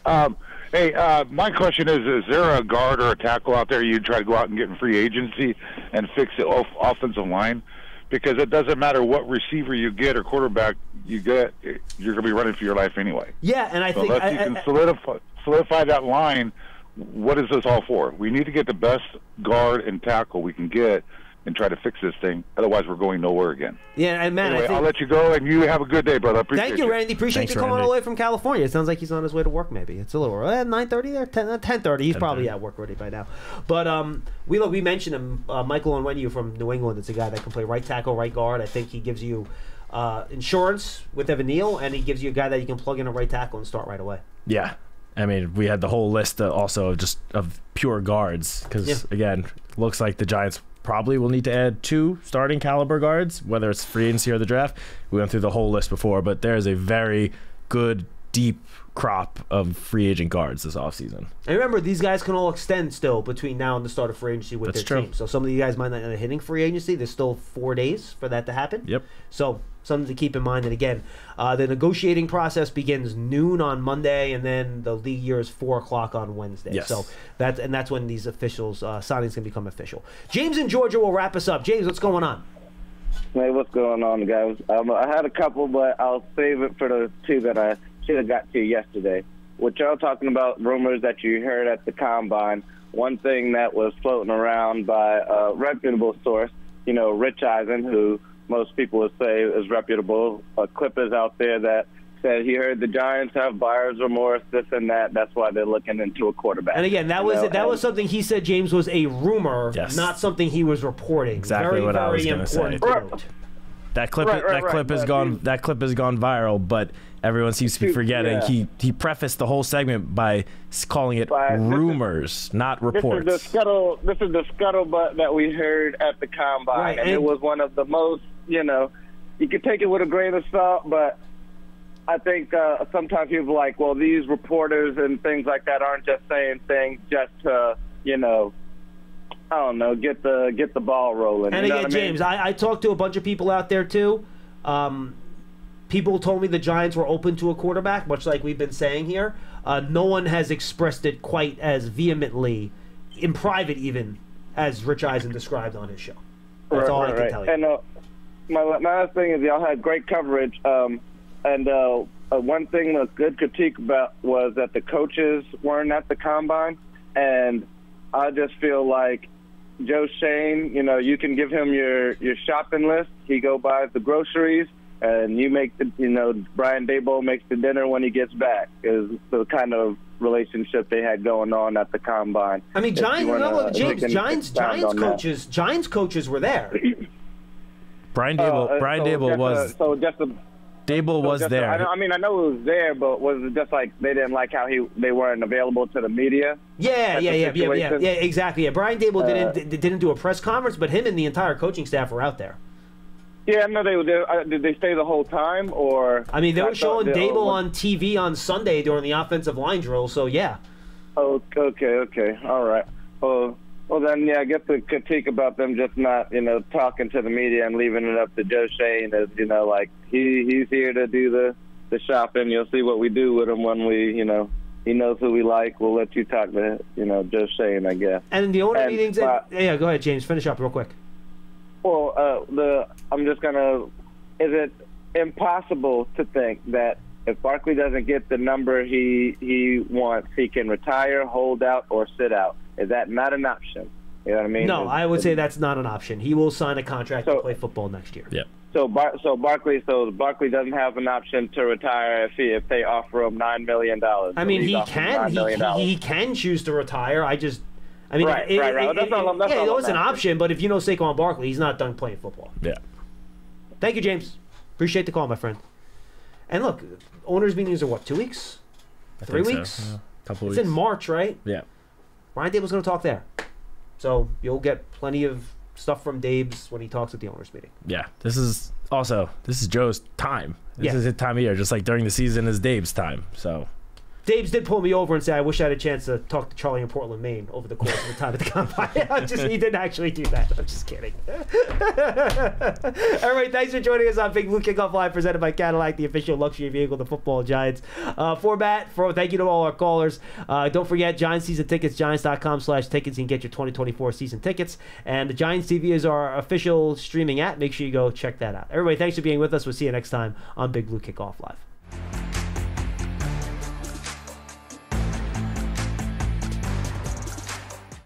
um, hey, uh, my question is: Is there a guard or a tackle out there you try to go out and get in free agency and fix the off- offensive line? Because it doesn't matter what receiver you get or quarterback you get, you're going to be running for your life anyway. Yeah, and I So think unless I- you can I- solidify solidify that line, what is this all for? We need to get the best guard and tackle we can get and try to fix this thing. Otherwise, we're going nowhere again. yeah, and man, I Anyway, think, I'll let you go, and you have a good day, brother. I appreciate Thank you, Randy. Appreciate Thanks, you coming Randy. all the way from California. It sounds like he's on his way to work. Maybe it's a little early. Nine thirty there, 10, uh, 10.30. He's probably 10:30. at work already by now. But um, we look, we mentioned him, uh, Michael Onwenu from New England. It's a guy that can play right tackle, right guard. I think he gives you uh, insurance with Evan Neal, and he gives you a guy that you can plug in a right tackle and start right away. Yeah. I mean, we had the whole list also of just of pure guards because Yeah. again, looks like the Giants probably will need to add two starting caliber guards, whether it's free agency or the draft. We went through the whole list before, but there is a very good, deep crop of free agent guards this offseason. And remember, these guys can all extend still between now and the start of free agency with That's their true. team. So some of you guys might not end up hitting free agency. There's still four days for that to happen. Yep. So something to keep in mind. And again, uh, the negotiating process begins noon on Monday, and then the league year is four o'clock on Wednesday. Yes. So that's and that's when these officials uh, signings can become official. James in Georgia will wrap us up. James, what's going on? Hey, what's going on, guys? Um, I had a couple, but I'll save it for the two that I should have got to yesterday. What y'all talking about rumors that you heard at the combine? One thing that was floating around by a reputable source you know, Rich Eisen, who most people would say is reputable. A clip is out there that said he heard the Giants have buyer's remorse, this and that. That's why they're looking into a quarterback. And again, that was know, that and- was something he said. James was a rumor, Yes. not something he was reporting. Exactly very, what I was gonna say. Right. That clip, Right, right, that right, clip has but gone. he- That clip has gone viral, but everyone seems to be forgetting. yeah. He he prefaced the whole segment by calling it By- this is- rumors, not This is reports. the scuttle. This is the scuttlebutt that we heard at the combine, Right, and, and- it was one of the most. You know, you could take it with a grain of salt, but I think uh, sometimes people are like, well, these reporters and things like that aren't just saying things just to, you know, I don't know, get the get the ball rolling. And again, I mean? James, I, I talked to a bunch of people out there too. Um, people told me the Giants were open to a quarterback, much like we've been saying here. Uh, no one has expressed it quite as vehemently, in private even, as Rich Eisen described on his show. That's Right, all I right, can right. tell you. And uh, my, my last thing is y'all had great coverage. Um, and uh, uh, one thing a good critique about was that the coaches weren't at the combine, and I just feel like Joe Schoen. You know, you can give him your your shopping list. He go buys the groceries, and you make the. You know, Brian Daboll makes the dinner when he gets back. Is the kind of relationship they had going on at the combine. I mean, Giants. no, look, if you James, Giants, Giants on that. coaches, Giants coaches were there. Brian Uh, Daboll. uh, Brian so Daboll just was. a, so just a Daboll was just there. I, know- I mean, I know it was there, but was it just like they didn't like how he they weren't available to the media? Yeah, yeah, yeah, yeah, yeah, yeah, exactly. Yeah, Brian Daboll Uh, didn't d- didn't do a press conference, but him and the entire coaching staff were out there. Yeah, I know they were. Uh, did they stay the whole time, or I mean, they were showing they- Daboll on TV on Sunday during the offensive line drill. So yeah, Oh, okay, okay, all right. Well, well then, yeah, I guess the critique about them just not, you know, talking to the media and leaving it up to Joe Schoen is, you know, like he he's here to do the the shopping. You'll see what we do with him when we, you know, he knows who we like. We'll let you talk to, you know, Joe Schoen, I guess. and the owner And, meetings. uh, yeah, go ahead, James. Finish up real quick. Well, uh, the I'm just gonna. Is it impossible to think that if Barkley doesn't get the number he he wants, he can retire, hold out, or sit out? Is that not an option? You know what I mean? No, Is- I would say that's not an option. He will sign a contract to play football next year. yeah. So, Bar- so Barkley, so Barkley doesn't have an option to retire if he if they offer him nine million dollars. I mean, he can he, he, he can choose to retire. I just, I mean, Right, it, right, right. it- That's it- all that's yeah, all it I'm was an option. But if you know Saquon Barkley, he's not done playing football. Yeah. Thank you, James. Appreciate the call, my friend. And look, owners' meetings are what two weeks? I Three think so, weeks? yeah. Couple It's weeks. in March, right? yeah. Ryan Daboll's going to talk there, so you'll get plenty of stuff from Dave's when he talks at the owners' meeting. Yeah. This is also this is Joe's time. This Yeah. is his time of year, just like during the season is Dave's time. So Dave's did pull me over and say, "I wish I had a chance to talk to Charlie in Portland, Maine, over the course of the time at the combine." I'm just, he didn't actually do that. I'm just kidding. All right, thanks for joining us on Big Blue Kickoff Live, presented by Cadillac, the official luxury vehicle of the football Giants. Uh, for Matt, for thank you to all our callers. Uh, don't forget Giants season tickets, giants.com slash tickets. You can get your 2024 season tickets, and the Giants TV is our official streaming app. Make sure you go check that out. Everybody, thanks for being with us. We'll see you next time on Big Blue Kickoff Live.